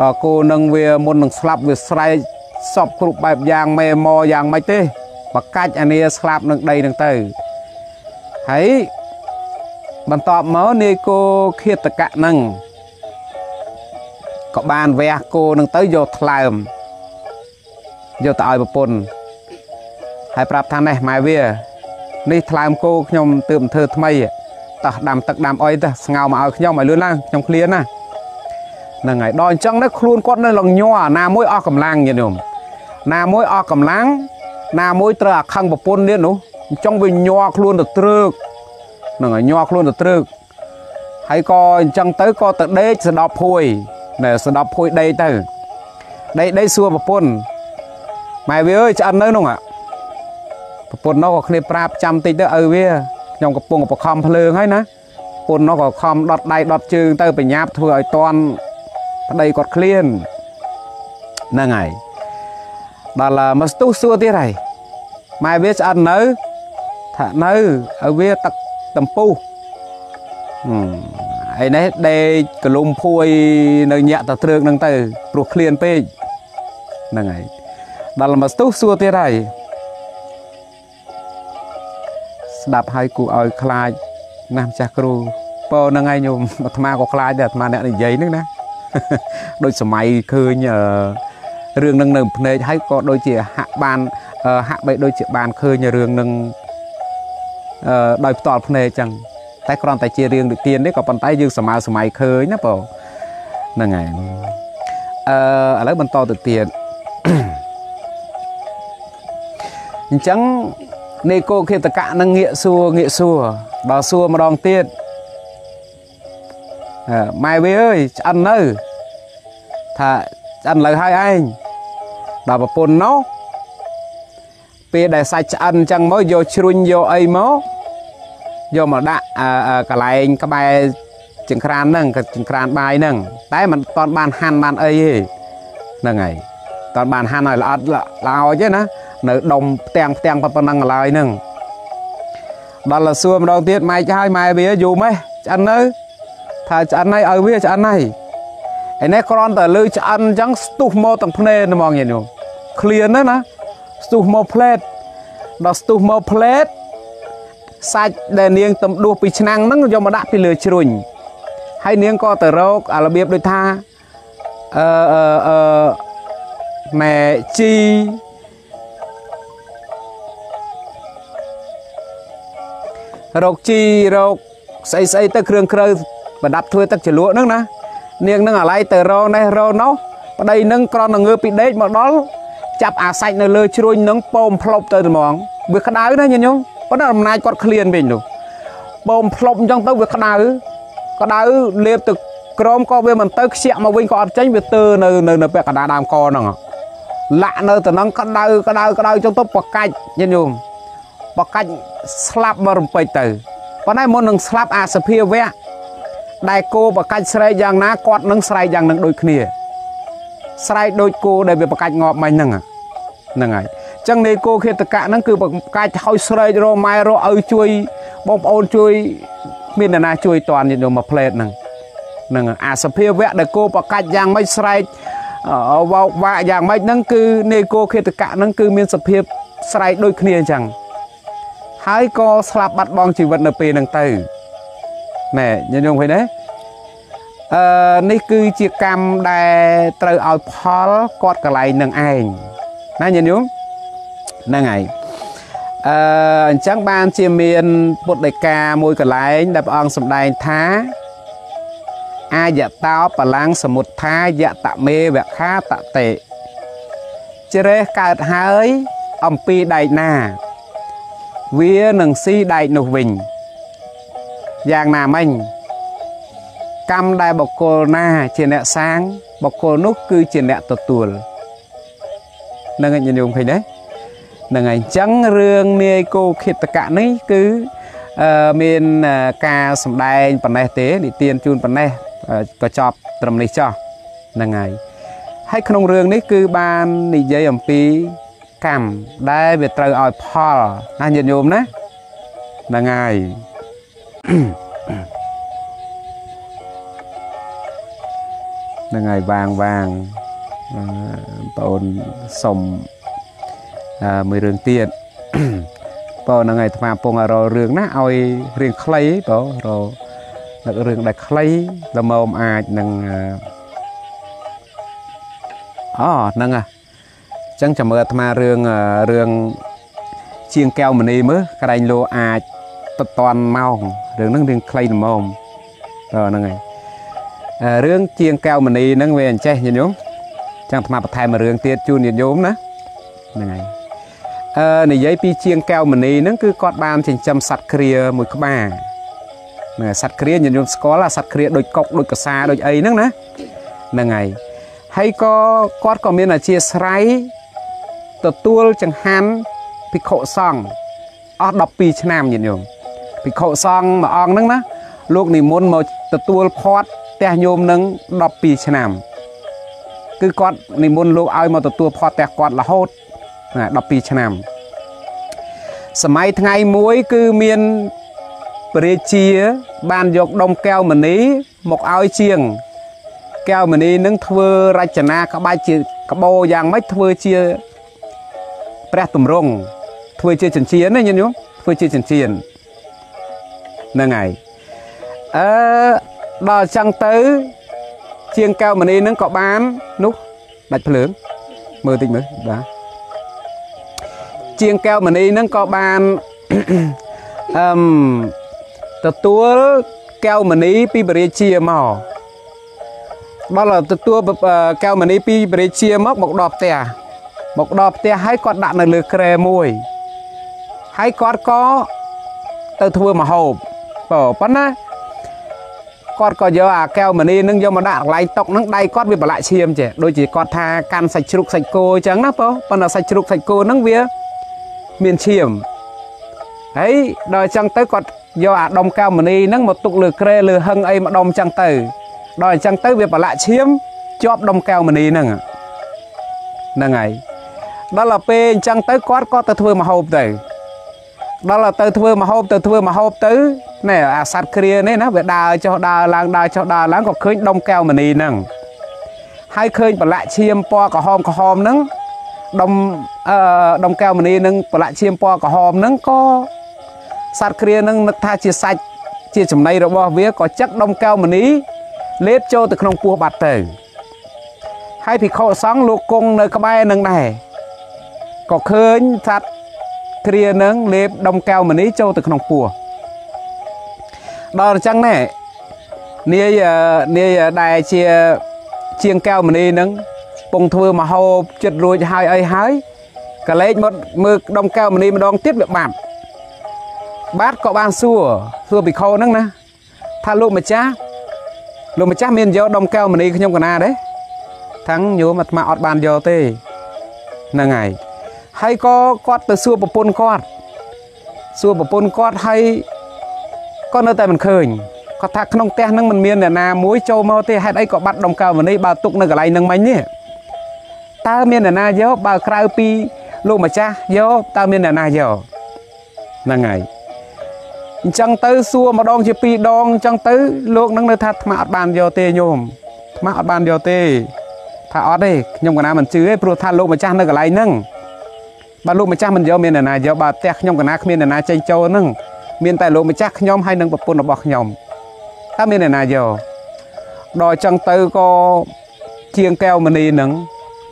ដល់គោនឹងវាមុននឹងស្លាប់វាស្រែកសពគ្រប់បែបយ៉ាងមេម៉យ៉ាងម៉េចទេបកាច់អានេះស្លាប់នឹងដីនឹងទៅហើយបន្ទាប់មកនាយគោឃាតកៈនឹងក៏បានវះគោនឹងទៅយកថ្លើមយកទៅឲ្យប្រពន្ធហើយប្រាប់ថានេះម៉ែវានេះថ្លើមគោខ្ញុំទើបធ្វើថ្មីតោះដាំទឹកដាំអុយទៅស្ងោមកឲ្យខ្ញុំឲ្យលឿនឡើងខ្ញុំឃ្លានណា ហ្នឹងហើយដល់អញ្ចឹងទៅខ្លួនគាត់នៅលងញ័រណាមួយអស់កម្លាំងញាតិញោមណាមួយអស់កម្លាំងណាមួយត្រូវអាខឹងប្រពន្ធនេះនោះអញ្ចឹងវាញ័រខ្លួនទៅត្រឹកហ្នឹងហើយញ័រខ្លួនទៅត្រឹកហើយក៏អញ្ចឹងទៅក៏ទៅដេកស្ដប់ភួយណែស្ដប់ភួយដេកទៅដេកដេកសួរប្រពន្ធម៉ែវាអើយឆ្អិននៅនោះប្រពន្ធនោះក៏គ្នាប្រាប់ចាំតិចទៅឪវាខ្ញុំកំពុងបខំភ្លើងហើយណាប្រពន្ធនោះក៏ខំដុតដៃដុតជើងទៅបញ្ញាប់ធ្វើឲ្យតន់ ប្តីគាត់ឃ្លានហ្នឹងហើយដល់មកស្ទុះសួរទៀតហើយម៉ែវាឆ្អិននៅថានៅឲ្យវាទឹកតំពុះហើយនេះដេកកលុំភួយនៅញាក់តត្រឹកហ្នឹងទៅព្រោះឃ្លានពេកហ្នឹងហើយដល់មកស្ទុះសួរទៀតហើយស្ដាប់ឲ្យគូឲ្យខ្លាចណាស់ម្ចាស់គ្រូពោហ្នឹងហើយញោមអាត្មាក៏ខ្លាចដែរអាត្មាអ្នកនិយាយហ្នឹងណា ដូចសម័យឃើញរឿងនឹងនៅភ្នែកហើយក៏ដូចជាហាក់បានហាក់បីដូចជាបានឃើញរឿងនឹងដោយផ្ទាល់ភ្នែកចឹងតែគ្រាន់តែជារឿងនិទាននេះក៏ប៉ុន្តែយើងសម័យសម័យឃើញណាបងហ្នឹងហើយអឺឥឡូវបន្តទៅទៀតអញ្ចឹងនេកោខេតកៈនឹងងាកសួរងាកសួរដល់សួរម្ដងទៀត ម៉ែវាអើយឆ្អិននៅថាឆ្អិនលើហើយឯងដល់ប្រពន្ធនោះពេលដែលសាច់ឆ្អិនអញ្ចឹងមកយកជ្រុញយកអីមកយកមកដាក់កន្លែងក្បែរចង្ក្រានហ្នឹងចង្ក្រានបាយហ្នឹងតែมันតន់បានហាន់បានអីទេហ្នឹងហើយតន់បានហាន់ឲ្យល្អិតល្អោចទេណានៅដុំផ្ទាំងផ្ទាំងប៉ុណ្ណឹងឡើយហ្នឹងដល់លសួរម្ដងទៀតម៉ែចឲ្យម៉ែវាយូរម៉េះឆ្អិននៅ ថាឆ្អិនហើយឲ្យវាឆ្អិនហើយឯនេះគ្រាន់តែលើឆ្អិនអញ្ចឹងស្ទុះមកទាំងភ្នែកហ្មងញាតិញោមឃ្លានណាណាស្ទុះមកផ្លែតដល់ស្ទុះមកផ្លែតសាច់ដែលនាងទំដួសពីឆ្នាំងហ្នឹងយកមកដាក់ពីលើជ្រុញហើយនាងក៏ទៅរកអារបៀបដូចថាអឺអឺអឺម៉ែជីរកជីរកស្អីស្អីទៅគ្រឿងគ្រូ ប្រដាប់ធ្វើទឹកជ្រលក់ហ្នឹងណានាងនឹងអាឡ័យទៅរកនេះរកនោះប្តីនឹងក្រនងើពីដេកមកដល់ចាប់អាសាច់នៅលើជ្រួញនឹងប៉ោមផ្លប់ទៅហ្មងវាក្តៅណាញញងប៉ុន្តែអំណាចគាត់ឃ្លានវិញនោះប៉ោមផ្លប់អញ្ចឹងទៅវាក្តៅក្តៅលេបទឹកក្រមក៏វាមិនទៅខ្ជាក់មកវិញក៏អត់ចេញវាទើនៅនៅនៅពាក់កណ្ដាលដើមកហ្នឹងលាក់នៅទៅនឹងក្តៅក្តៅក្តៅចុងទៅបកាច់ញញោមបកាច់ស្លាប់មករំពេចទៅប៉ុន្តែមុននឹងស្លាប់អាសភាវៈ ដែលគោបកាច់ស្រែកយ៉ាងណាគាត់នឹងស្រែកយ៉ាងនឹងដូចគ្នាស្រែកដូចគោដែលវាបកាច់ងាប់មិញហ្នឹងហ្នឹងហើយអញ្ចឹងនៃគោខេតកៈហ្នឹងគឺបកាច់ឲ្យស្រែករម៉ែរឪជួយបងប្អូនជួយមានអ្នកណាជួយតាន់យកមកផ្លេតហ្នឹងហ្នឹងអាសភាវៈដែលគោបកាច់យ៉ាងម៉េចស្រែកវោកវាក់យ៉ាងម៉េចហ្នឹងគឺនៃគោខេតកៈហ្នឹងគឺមានសភាពស្រែកដូចគ្នាអញ្ចឹងហើយក៏ស្លាប់បាត់បង់ជីវិតនៅពេលហ្នឹងទៅ ណែញញងឃើញទេអឺនេះគឺជាកម្មដែលត្រូវឲ្យផលគាត់កន្លែងនឹងឯងណាញញងហ្នឹងហើយអឺអញ្ចឹងបានជាមានពុទ្ធដីកាមួយកន្លែងដែលព្រះអង្គសម្ដែងថាអាយតោបលាំងសមុទ្ធាយតមេវខាតតេជ្រេះកើតហើយអំពីដែកណា វានឹងស៊ីដែកនោះវិញ យ៉ាងណាមិញកម្មដែលបកគលណា ជាអ្នកសាងបកគលនោះគឺជាអ្នកទទួលនឹងញញោមឃើញទេនឹងហើយអញ្ចឹងរឿងនាយគោខិតកៈនេះគឺមានការសម្ដែងប៉ុណ្ណេះទេនិទានជូនប៉ុណ្ណេះក៏ចប់ត្រឹមនេះចោះហ្នឹងហើយអហើយក្នុងរឿងនេះគឺបាននិយាយអំពីកម្មដែលវាត្រូវឲ្យផលណាញាតិញោមណាហ្នឹងហើយហ្នឹងហើយវាងវាងបងអូនសុំមួយរឿងទៀតបងហ្នឹងហើយអាត្មាពងររឿងណាឲ្យរឿងខ្លីបងរនឹករឿងដែលខ្លីល្មមអាចនឹងអូហ្នឹងហ่ะអញ្ចឹងចាំមើលអាត្មារឿងរឿងជាងកែវមณีមើលក្រែងលោអាច តតន់ម៉ោងរឿងហ្នឹងរឿងខ្លីល្មមបងហ្នឹងហើយរឿងជាងកែវមณีហ្នឹងវាអញ្ចេះញាតិញោមចឹងអាត្មាបន្ថែមរឿងទៀតជូនញាតិញោមណាហ្នឹងហើយអឺនិយាយពីជាងកែវមณีហ្នឹងគឺគាត់បានចិញ្ចឹមសត្វគ្រាមួយក្បាលណាសត្វគ្រាញាតិញោមស្គាល់សត្វគ្រាដូចកុកដូចកសាដូចអីហ្នឹងណាហ្នឹងហើយហើយក៏គាត់ក៏មានអធិស្ស្រ័យទទួលចង្ហាន់ភិក្ខុសង្ឃអស់12ឆ្នាំញាតិញោម ភិក្ខុសង្ឃមួយអង្គហ្នឹងណាលោកនិមន្តមកទទួលផាត់ផ្ទះញោមនឹង12ឆ្នាំគឺគាត់និមន្តលោកឲ្យមកទទួលផាត់ផ្ទះគាត់រហូតណា12ឆ្នាំសម័យថ្ងៃមួយគឺមានព្រះរាជាបានយកដុំកែវមณีមកឲ្យជាង កែវមณีនឹងធ្វើរចនាក្បាច់ជាក្បោយ៉ាងម៉េចធ្វើជាព្រះតម្រង់ធ្វើជាចិញ្ចៀនណាញាតិញោមធ្វើជាចិញ្ចៀន ហ្នឹងហើយអឺដល់អញ្ចឹងទៅ ជាងកៅមនីនឹងក៏បាននោះដាច់ភ្លើងមើលតិចមើលបាទជាងកៅមនីនឹងក៏បានអឹមទទួលកៅមនីពីបរិជាមកដល់ទទួលកៅមនីពីបរិជាមកមកដល់ផ្ទះមកដល់ផ្ទះហើយគាត់ដាក់នៅលើក្រែមួយហើយគាត់ក៏ទៅធ្វើមហូប បើប៉ុន្តែគាត់ក៏យកអាកែវមនីនឹងយកមកដាក់កន្លែងតុកនឹងដៃគាត់វាប្រឡាក់ឈាមចេះដូចជាគាត់ថាកាន់សាច់ជ្រូកសាច់គោអញ្ចឹងណាបងប៉ុន្តែសាច់ជ្រូកសាច់គោនឹងវាមានឈាមហើយដល់អញ្ចឹងទៅគាត់យកអាដុំកែវមនីនឹងមកទុកលើក្រែលើហឹងអីម្ដុំអញ្ចឹងទៅដល់អញ្ចឹងទៅវាប្រឡាក់ឈាមជាប់ដុំកែវមនីនឹងហ្នឹងហើយដល់ទៅពេលអញ្ចឹងទៅគាត់ក៏ទៅធ្វើមហូបទៅ ដល់ទៅធ្វើមហូបទៅធ្វើមហូបទៅណែអាសัตว์គ្រានេះណាវាដើរចុះដើរឡើងដើរចុះដើរឡើងក៏ឃើញដុំកែវមณีហ្នឹងហើយឃើញប្រឡាក់ឈាមពណ៌ក្រហមក្រហមហ្នឹងដុំអឺដុំកែវមณีនឹងប្រឡាក់ឈាមពណ៌ក្រហមហ្នឹងក៏សត្វគ្រានឹងនឹកថាជាសាច់ជាចំណីរបស់វាក៏ចឹកដុំកែវមณีលេបចូលទៅក្នុងពោះបាត់ទៅហើយភិក្ខុសង្ឃលោកគង់នៅក្បែរនឹងដែរក៏ឃើញសត្វ គ្រានឹងលេបដុំកែវមณีចូលទៅក្នុងពោះដល់អញ្ចឹងណែនាយនាយដែលជាជាងកែវមณีនឹងពងធ្វើមហូបចិត្តរួចហើយអីហើយកលេចមកមើលដុំកែវមณีម្ដងទៀតវាបាត់បាទក៏បានសួរសួរភិក្ខុហ្នឹងណាថាលោកម្ចាស់លោកម្ចាស់មានយកដុំកែវមณีខ្ញុំកណាទេថាំងញោមអាត្មាអត់បានយកទេហ្នឹងហើយ ហើយក៏គាត់ទៅសួរប្រពន្ធគាត់សួរប្រពន្ធគាត់ហើយក៏នៅតែមិនឃើញគាត់ថាក្នុងផ្ទះហ្នឹងមិនមានអ្នកណាមួយចូលមកទេហេតុអីក៏បាត់ដុំកែវមณีបើទុកនៅកន្លែងហ្នឹងមិញនេះតើមានអ្នកណាយកបើក្រៅពីលោកម្ចាស់យកតើមានអ្នកណាយកហ្នឹងហើយអញ្ចឹងទៅសួរម្ដងជាពីរដងអញ្ចឹងទៅលោកនឹងនៅថាអាត្មាអត់បានយកទេញោមអាត្មាអត់បានយកទេថាអត់ទេខ្ញុំកណាមិនជឿទេព្រោះថាលោកម្ចាស់នៅកន្លែងហ្នឹង បើលោកម្ចាស់មិនយកមានអ្នកណាយកបើផ្ទះខ្ញុំកណាគ្មានអ្នកណាចេញចូលហ្នឹងមានតែលោកម្ចាស់ខ្ញុំហើយនឹងប្រពន្ធរបស់ខ្ញុំតើមានអ្នកណាយកដល់អញ្ចឹងទៅក៏ជាងកែវមณีហ្នឹង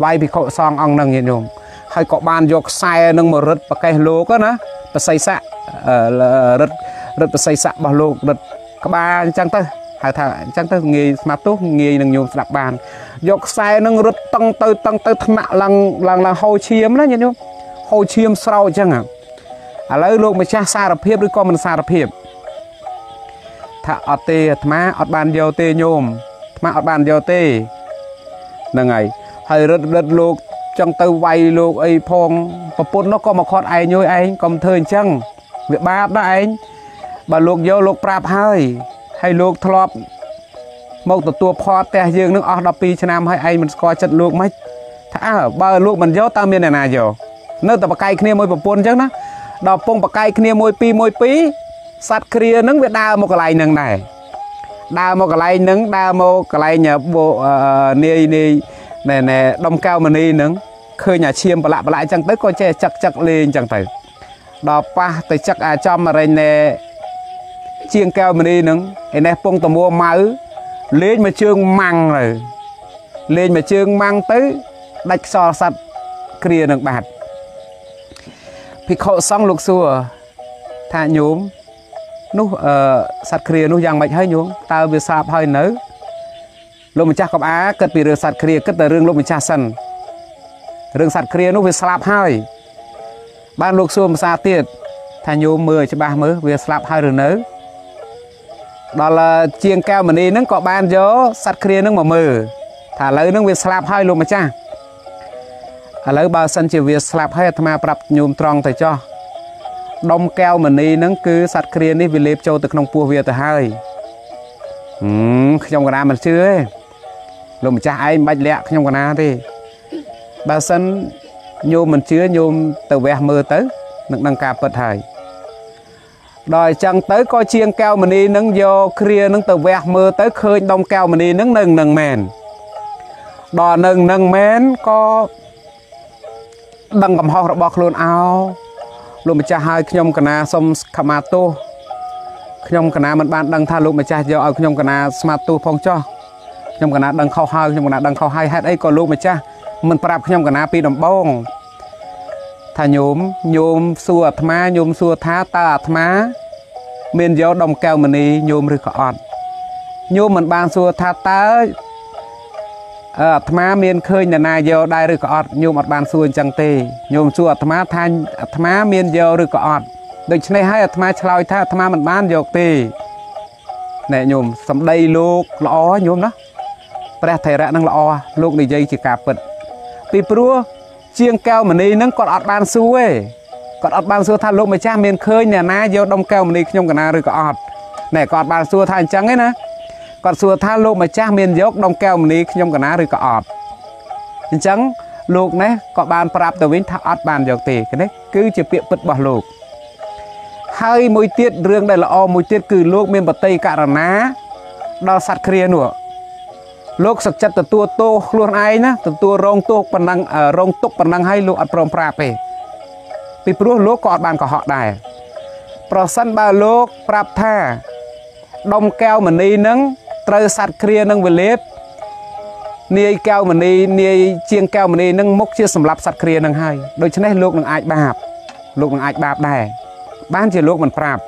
វាយភិក្ខុសង្ឃអង្គហ្នឹងញាតិញោមហើយក៏បានយកខ្សែនឹងមករឹតប្រកេះលោកណាប្រស័យស័ករឹតរឹតប្រស័យស័ករបស់លោករឹតក្បាលអញ្ចឹងទៅហៅថាអញ្ចឹងទៅងាយស្មាត់ទោះងាយនឹងញោមស្ដាប់បានយកខ្សែនឹងរឹតតឹងទៅតឹងទៅថ្នាក់ឡើងឡើងឡើងហូរឈាមណាញាតិញោម ហូរឈាមស្រោចអញ្ចឹងឥឡូវលោកម្ចាស់សារភាពឬក៏មិនសារភាពថាអត់ទេអាត្មាអត់បានយកទេញោមអាត្មាអត់បានយកទេហ្នឹងហើយហើយរឹតរឹតលោកចឹងទៅវាយលោកអីផងប្រពន្ធនោះក៏មកខាត់ឯងយយឯងកុំធ្វើអញ្ចឹងវាបាបដែរឯងបើលោកយកលោកប្រាប់ហើយហើយលោកធ្លាប់មកទទួលផតផ្ទះយើងនឹងអស់12ឆ្នាំហើយឯងមិនស្គាល់ចិត្តលោកមិនថាអើបើលោកមិនយកតើមានអ្នកណាយក នៅតែបកៃគ្នាមួយប្រពន្ធអញ្ចឹងណាដល់ពងបកៃគ្នាមួយពីរមួយពីរសัตว์គ្រានឹងវាដើរមកកន្លែងនឹងដែរដើរមកកន្លែងនឹងដើរមកកន្លែងនាយនាយណែណែដុំកៅមនីនឹងឃើញអាឈាមប្រឡាក់ប្រឡាក់អញ្ចឹងទៅក៏ចេះចឹកចឹកលេងអញ្ចឹងទៅដល់ប៉ះទៅចឹកអាចំរែងណែជាងកៅមនីនឹងឯនេះពងតមួម៉ៅលេងមួយជើងម៉ាំងទៅលេងមួយជើងម៉ាំងទៅដាច់ខ្សលសัตว์គ្រានឹងបាត់ ភិក្ខុសង្ឃលោកសួរថាញោមនោះអឺសត្វគ្រានោះយ៉ាងម៉េចហើយញោមតើវាសាបហើយនៅលោកម្ចាស់កំអាគិតពីរឿងសត្វគ្រាគិតតែរឿងលោកម្ចាស់សិនរឿងសត្វគ្រានោះវាស្លាប់ហើយបានលោកសួរភាសាទៀតថាញោមមើលច្បាស់មើលវាស្លាប់ហើយឬនៅដល់ជាងកែវមณีហ្នឹងក៏បានយកសត្វគ្រាហ្នឹងមកមើលថាឥឡូវហ្នឹងវាស្លាប់ហើយលោកម្ចាស់ ឥឡូវបើសិនជាវាស្លាប់ហើយអាត្មាប្រាប់ញោមត្រង់ទៅចោះដុំកែវមณีហ្នឹងគឺសัตว์គ្រានេះវាលេបចូលទៅក្នុងពោះវាទៅហើយហឹមខ្ញុំកណាមិនជឿទេលោកម្ចាស់ឯងមិនបាច់លាក់ខ្ញុំកណាទេបើសិនញោមមិនជឿញោមទៅវះមើលទៅនឹងដឹងការពិតហើយដល់អញ្ចឹងទៅក៏ជាងកែវមณีនឹងយកគ្រានឹងទៅវះមើលទៅឃើញដុំកែវមณีនឹងនឹងនឹងមែនដល់នឹងនឹងមែនក៏ ដឹងកំហុសរបស់ខ្លួនអោលោកម្ចាស់ឲ្យខ្ញុំកណាសុំខមាទោសខ្ញុំកណាមិនបានដឹងថាលោកម្ចាស់យកឲ្យខ្ញុំកណាស្មាត់ទោសផងចោះខ្ញុំកណាដឹងខុសហើយខ្ញុំកណាដឹងខុសហើយហេតុអីក៏លោកម្ចាស់មិនប្រាប់ខ្ញុំកណាពីដំបងថាញោមញោមសួរអាត្មាញោមសួរថាតើអាត្មា មានយកដុំកែវមณีញោមឬក៏អត់ញោមមិនបានសួរថាតើ អាត្មាមានឃើញនរណាយកដែរឬក៏អត់ញោមអត់បានសួរអញ្ចឹងទេញោមសួរអាត្មាថាអាត្មាមានយកឬក៏អត់ដូច្នេះហើយអាត្មាឆ្លើយថាអាត្មាមិនបានយកទេណែញោមសំដីលោកល្អញោមណាព្រះថេរៈនឹងល្អលោកនិយាយជាការពិត ពីព្រោះជាងកែវមณีនឹងគាត់អត់បានសួរទេគាត់អត់បានសួរថាលោកម្ចាស់មានឃើញអ្នកណាយកដុំកែវមณีខ្ញុំកណាឬក៏អត់ណែគាត់បានសួរថាអញ្ចឹងឯណា គាត់សួរថាលោកម្ចាស់មានយកដុំកែវមณีខ្ញុំកណាឬក៏អត់អញ្ចឹងលោកនេះក៏បានប្រាប់ទៅវិញថាអត់បានយកទេនេះគឺជាពាក្យពិតរបស់លោកហើយមួយទៀតរឿងដែលល្អមួយទៀតគឺលោកមានបតីករណាដល់សត្វគ្រានោះលោកសឹកចិត្តទទួលទោសខ្លួនឯងណាទទួលរងទោសប៉ុណ្ណឹងរងទុកប៉ុណ្ណឹងឲ្យលោកអត់ព្រមប្រាប់ទេពីព្រោះលោកក៏អត់បានកុហកដែរប្រសិនបើលោកប្រាប់ថាដុំកែវមณีនឹង ត្រូវសัตว์គ្រានឹងវេលាបនាយកែវមณีនាយជាងកែវមณีនឹងមុខជាសម្លាប់សัตว์គ្រានឹងហើយដូច្នេះលោកនឹងអាចបាបលោកនឹងអាចបាបដែរបានជាលោកមិនប្រាប់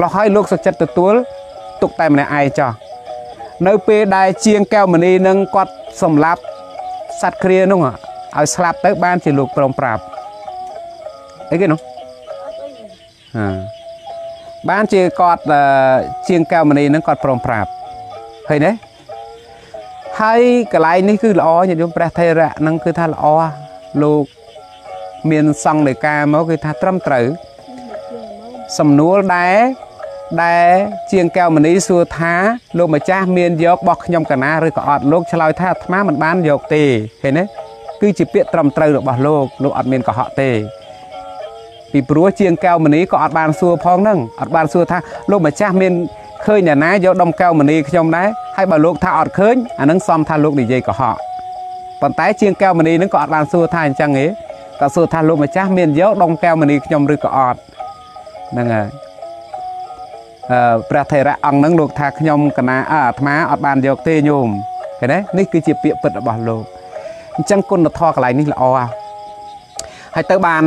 លោះឲ្យលោកសុចិត្តទទួលទុកតែម្នាក់ឯងចោះនៅពេលដែលជាងកែវមณีនឹងគាត់សម្លាប់សัตว์គ្រានោះឲ្យស្លាប់ទៅបានជាលោកព្រមប្រាប់អីគេនោះហាបានជាគាត់ជាងកែវមณีនឹងគាត់ព្រមប្រាប់ ឃើញទេហើយកន្លែងនេះគឺល្អញាតិញោមព្រះថេរៈនឹងគឺថាល្អលោកមានសង្ឃនៃការមកគឺថាត្រឹមត្រូវសំណួរដែលដែលជាងកែវមณีសួរថាលោកម្ចាស់មានយកបោះខ្ញុំកណាឬក៏អត់លោកឆ្លើយថាអាត្មាមិនបានយកទេឃើញទេគឺជាពាក្យត្រឹមត្រូវរបស់លោកលោកអត់មានកុហកទេពីព្រោះជាងកែវមณีក៏អត់បានសួរផងហ្នឹងអត់បានសួរថាលោកម្ចាស់មាន ឃើញអ្នកណាយកដុំកៅមនីខ្ញុំដែរហើយបើលោកថាអត់ឃើញអានឹងសំថាលោកនិយាយកុហកប៉ុន្តែជាងកៅមនីនឹងក៏អត់បានសួរថាអញ្ចឹងទេក៏សួរថាលោកម្ចាស់មានយកដុំកៅមនីខ្ញុំឬក៏អត់ហ្នឹងហើយអឺព្រះថេរៈអង្គហ្នឹងលោកថាខ្ញុំកណាអាអាត្មាអត់បានយកទេញោមឃើញទេនេះគឺជាពាក្យពិតរបស់លោកអញ្ចឹងគុណធម៌កន្លែងនេះល្អហើយហើយទៅបាន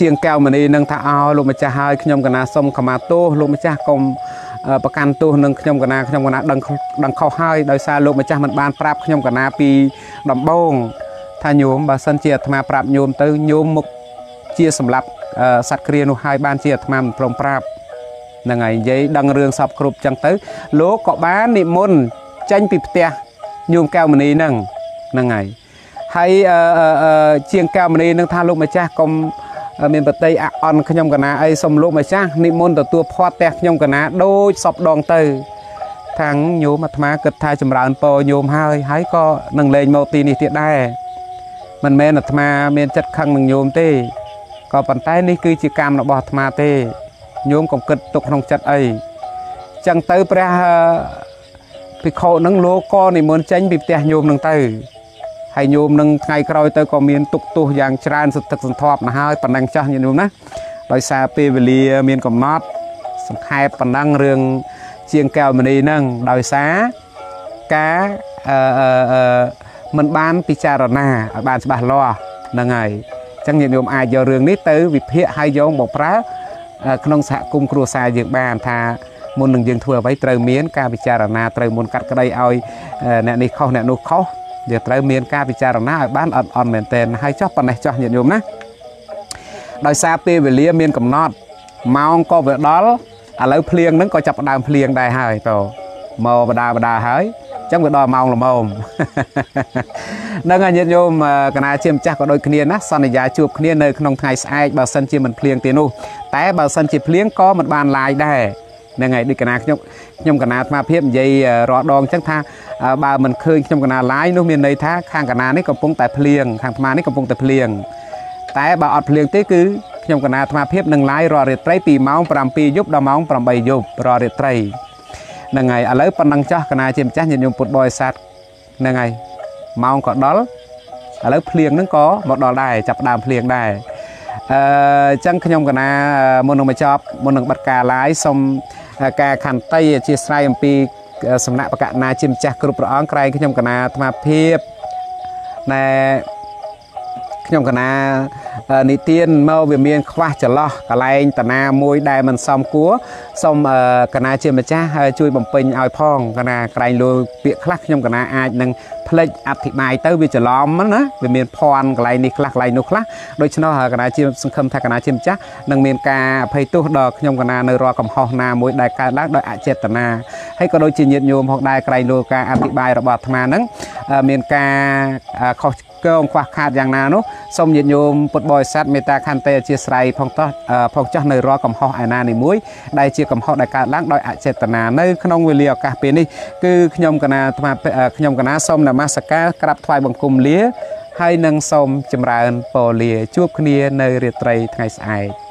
ជាងកៅមនីនឹងថាអោលោកម្ចាស់ហើយខ្ញុំកណាសុំខមាទោសលោកម្ចាស់កុំ ប្រកាន់ទោសនឹងខ្ញុំកណាខ្ញុំកណាដឹងដឹងខុសហើយដោយសារលោកម្ចាស់មិនបានប្រាប់ខ្ញុំកណាពីដំបូងថាញោមបើសិនជាអាត្មាប្រាប់ញោមទៅញោមមុខជាសម្រាប់សត្វគ្រានោះហើយបានជាអាត្មាមិនព្រមប្រាប់ហ្នឹងហើយនិយាយដឹងរឿងសពគ្រប់ចឹងទៅលោកក៏បាននិមន្តចេញពីផ្ទះញោមកែវមณีហ្នឹងហ្នឹងហើយហើយជាងកែវមณีនឹងថាលោកម្ចាស់កុំ មានបតីអអន់ខ្ញុំកណាអីសុំលោកម្ចាស់និមន្តទទួលផាត់ផ្ទះខ្ញុំកណាដូចសពដងទៅខាងញោមអាត្មាគិតថាចម្រើនពរញោមហើយហើយក៏នឹងលេងមកទីនេះទៀតដែរមិនមែនអាត្មាមានចិត្តខឹងនឹងញោមទេក៏ប៉ុន្តែនេះគឺជាកម្មរបស់អាត្មាទេញោមកុំគិតទុកក្នុងចិត្តអីចឹងទៅព្រះភិក្ខុនឹងលោកក៏និមន្តចេញពីផ្ទះញោមនឹងទៅ ហើយញោមនឹងថ្ងៃក្រោយទៅក៏មានទុកទោសយ៉ាងច្រើនសន្ធឹកសន្ធាប់ណាស់ហើយប៉ុណ្ណឹងចាស់ញោមណាដោយសារពេលវេលាមានកំណត់សង្ខេបប៉ុណ្ណឹងរឿងជាងកែវមณีហ្នឹងដោយសារការអឺអឺមិនបានពិចារណាឲ្យបានច្បាស់លាស់ហ្នឹងហើយអញ្ចឹងញាតិញោមអាចយករឿងនេះទៅវិភាគហើយយកមកប្រើក្នុងសហគមន៍គ្រួសារយើងបានថាមុននឹងយើងធ្វើអ្វីត្រូវមានការពិចារណាត្រូវមុនកាត់ក្តីឲ្យអ្នកនេះខុសអ្នកនោះខុស យើងត្រូវមានការពិចារណាឲ្យបានអត់អន់មែនទែនហើយចោះប៉ុណ្ណេះចោះញាតិញោមណាដោយសារពេលវេលាមានកំណត់ម៉ោងក៏វាដល់ឥឡូវភ្លៀងហ្នឹងក៏ចាប់ផ្ដើមភ្លៀងដែរហើយតមកបដាបដាហើយចឹងវាដល់ម៉ោងល្មមនឹងញាតិញោមកណាជាម្ចាស់ក៏ដូចគ្នាណាសន្យាជួបគ្នានៅក្នុងថ្ងៃស្អែកបើសិនជាមិនភ្លៀងទេនោះតែបើសិនជាភ្លៀងក៏មិនបានឡាយដែរ ហ្នឹងហើយដូចកណាខ្ញុំខ្ញុំកណាអាត្មាភាពនិយាយរាល់ដងអញ្ចឹងថាបើមិនឃើញខ្ញុំកណាឡាយនោះមានន័យថាខាងកណានេះកំពុងតែភ្លៀងខាងអាត្មានេះកំពុងតែភ្លៀងតែបើអត់ភ្លៀងទេគឺខ្ញុំកណាអាត្មាភាពនឹងឡាយរាល់រាត្រីពីម៉ោង7យប់ដល់ម៉ោង8យប់រាល់រាត្រីហ្នឹងហើយឥឡូវប៉ុណ្ណឹងចាស់កណាជាម្ចាស់ញាតិញោមពុទ្ធបរិស័ទហ្នឹងហើយម៉ោងក៏ដល់ឥឡូវភ្លៀងហ្នឹងក៏មកដល់ដែរចាប់ដើមភ្លៀងដែរ អឺអញ្ចឹងខ្ញុំកណាមុននឹងបញ្ចប់មុននឹងបិទការ live សូមការខន្តីអធិស្ឋានអំពីសំណាក់បកណាជាម្ចាស់គ្រប់ព្រះអង្គក្រែងខ្ញុំកណាអាត្មាភាពណែ ខ្ញុំកណានិទានមកវាមានខ្វះចន្លោះកលែងតាណាមួយដែលមិនសមគួរសូមកណាជាម្ចាស់ជួយបំពេញឲ្យផងកណាក្រែងលើពាក្យខ្លះខ្ញុំកណាអាចនឹងផ្លេចអធិប្បាយទៅវាច្រឡំណាវាមានភ័ណ្ឌកន្លែងនេះខ្លះកន្លែងនោះខ្លះដូច្នោះកណាជាសង្ឃឹមថាកណាជាម្ចាស់នឹងមានការអភ័យទោសដល់ខ្ញុំកណានៅរាល់កំហុសណាមួយដែលកើតឡើងដោយអចេតនាហើយក៏ដូចជាញាតិញោមផងដែរក្រែងលើការអធិប្បាយរបស់អាត្មាហ្នឹងមានការខុស កងខ្វះខាតយ៉ាងណានោះសូមញាតិញោមពុទ្ធបរិស័ទមេត្តាខន្តីអធិស្ឋានផងតោះផងចោះនៅរាល់កំហុសឯណានីមួយដែលជាកំហុសដែលកើតឡើងដោយអចេតនានៅក្នុងវេលាឱកាសពេលនេះគឺខ្ញុំកណាអាត្មាខ្ញុំកណាសូមនមស្ការក្រាបថ្វាយបង្គំលាហើយនឹងសូមចម្រើនពរលាជួបគ្នានៅរាត្រីថ្ងៃស្អែក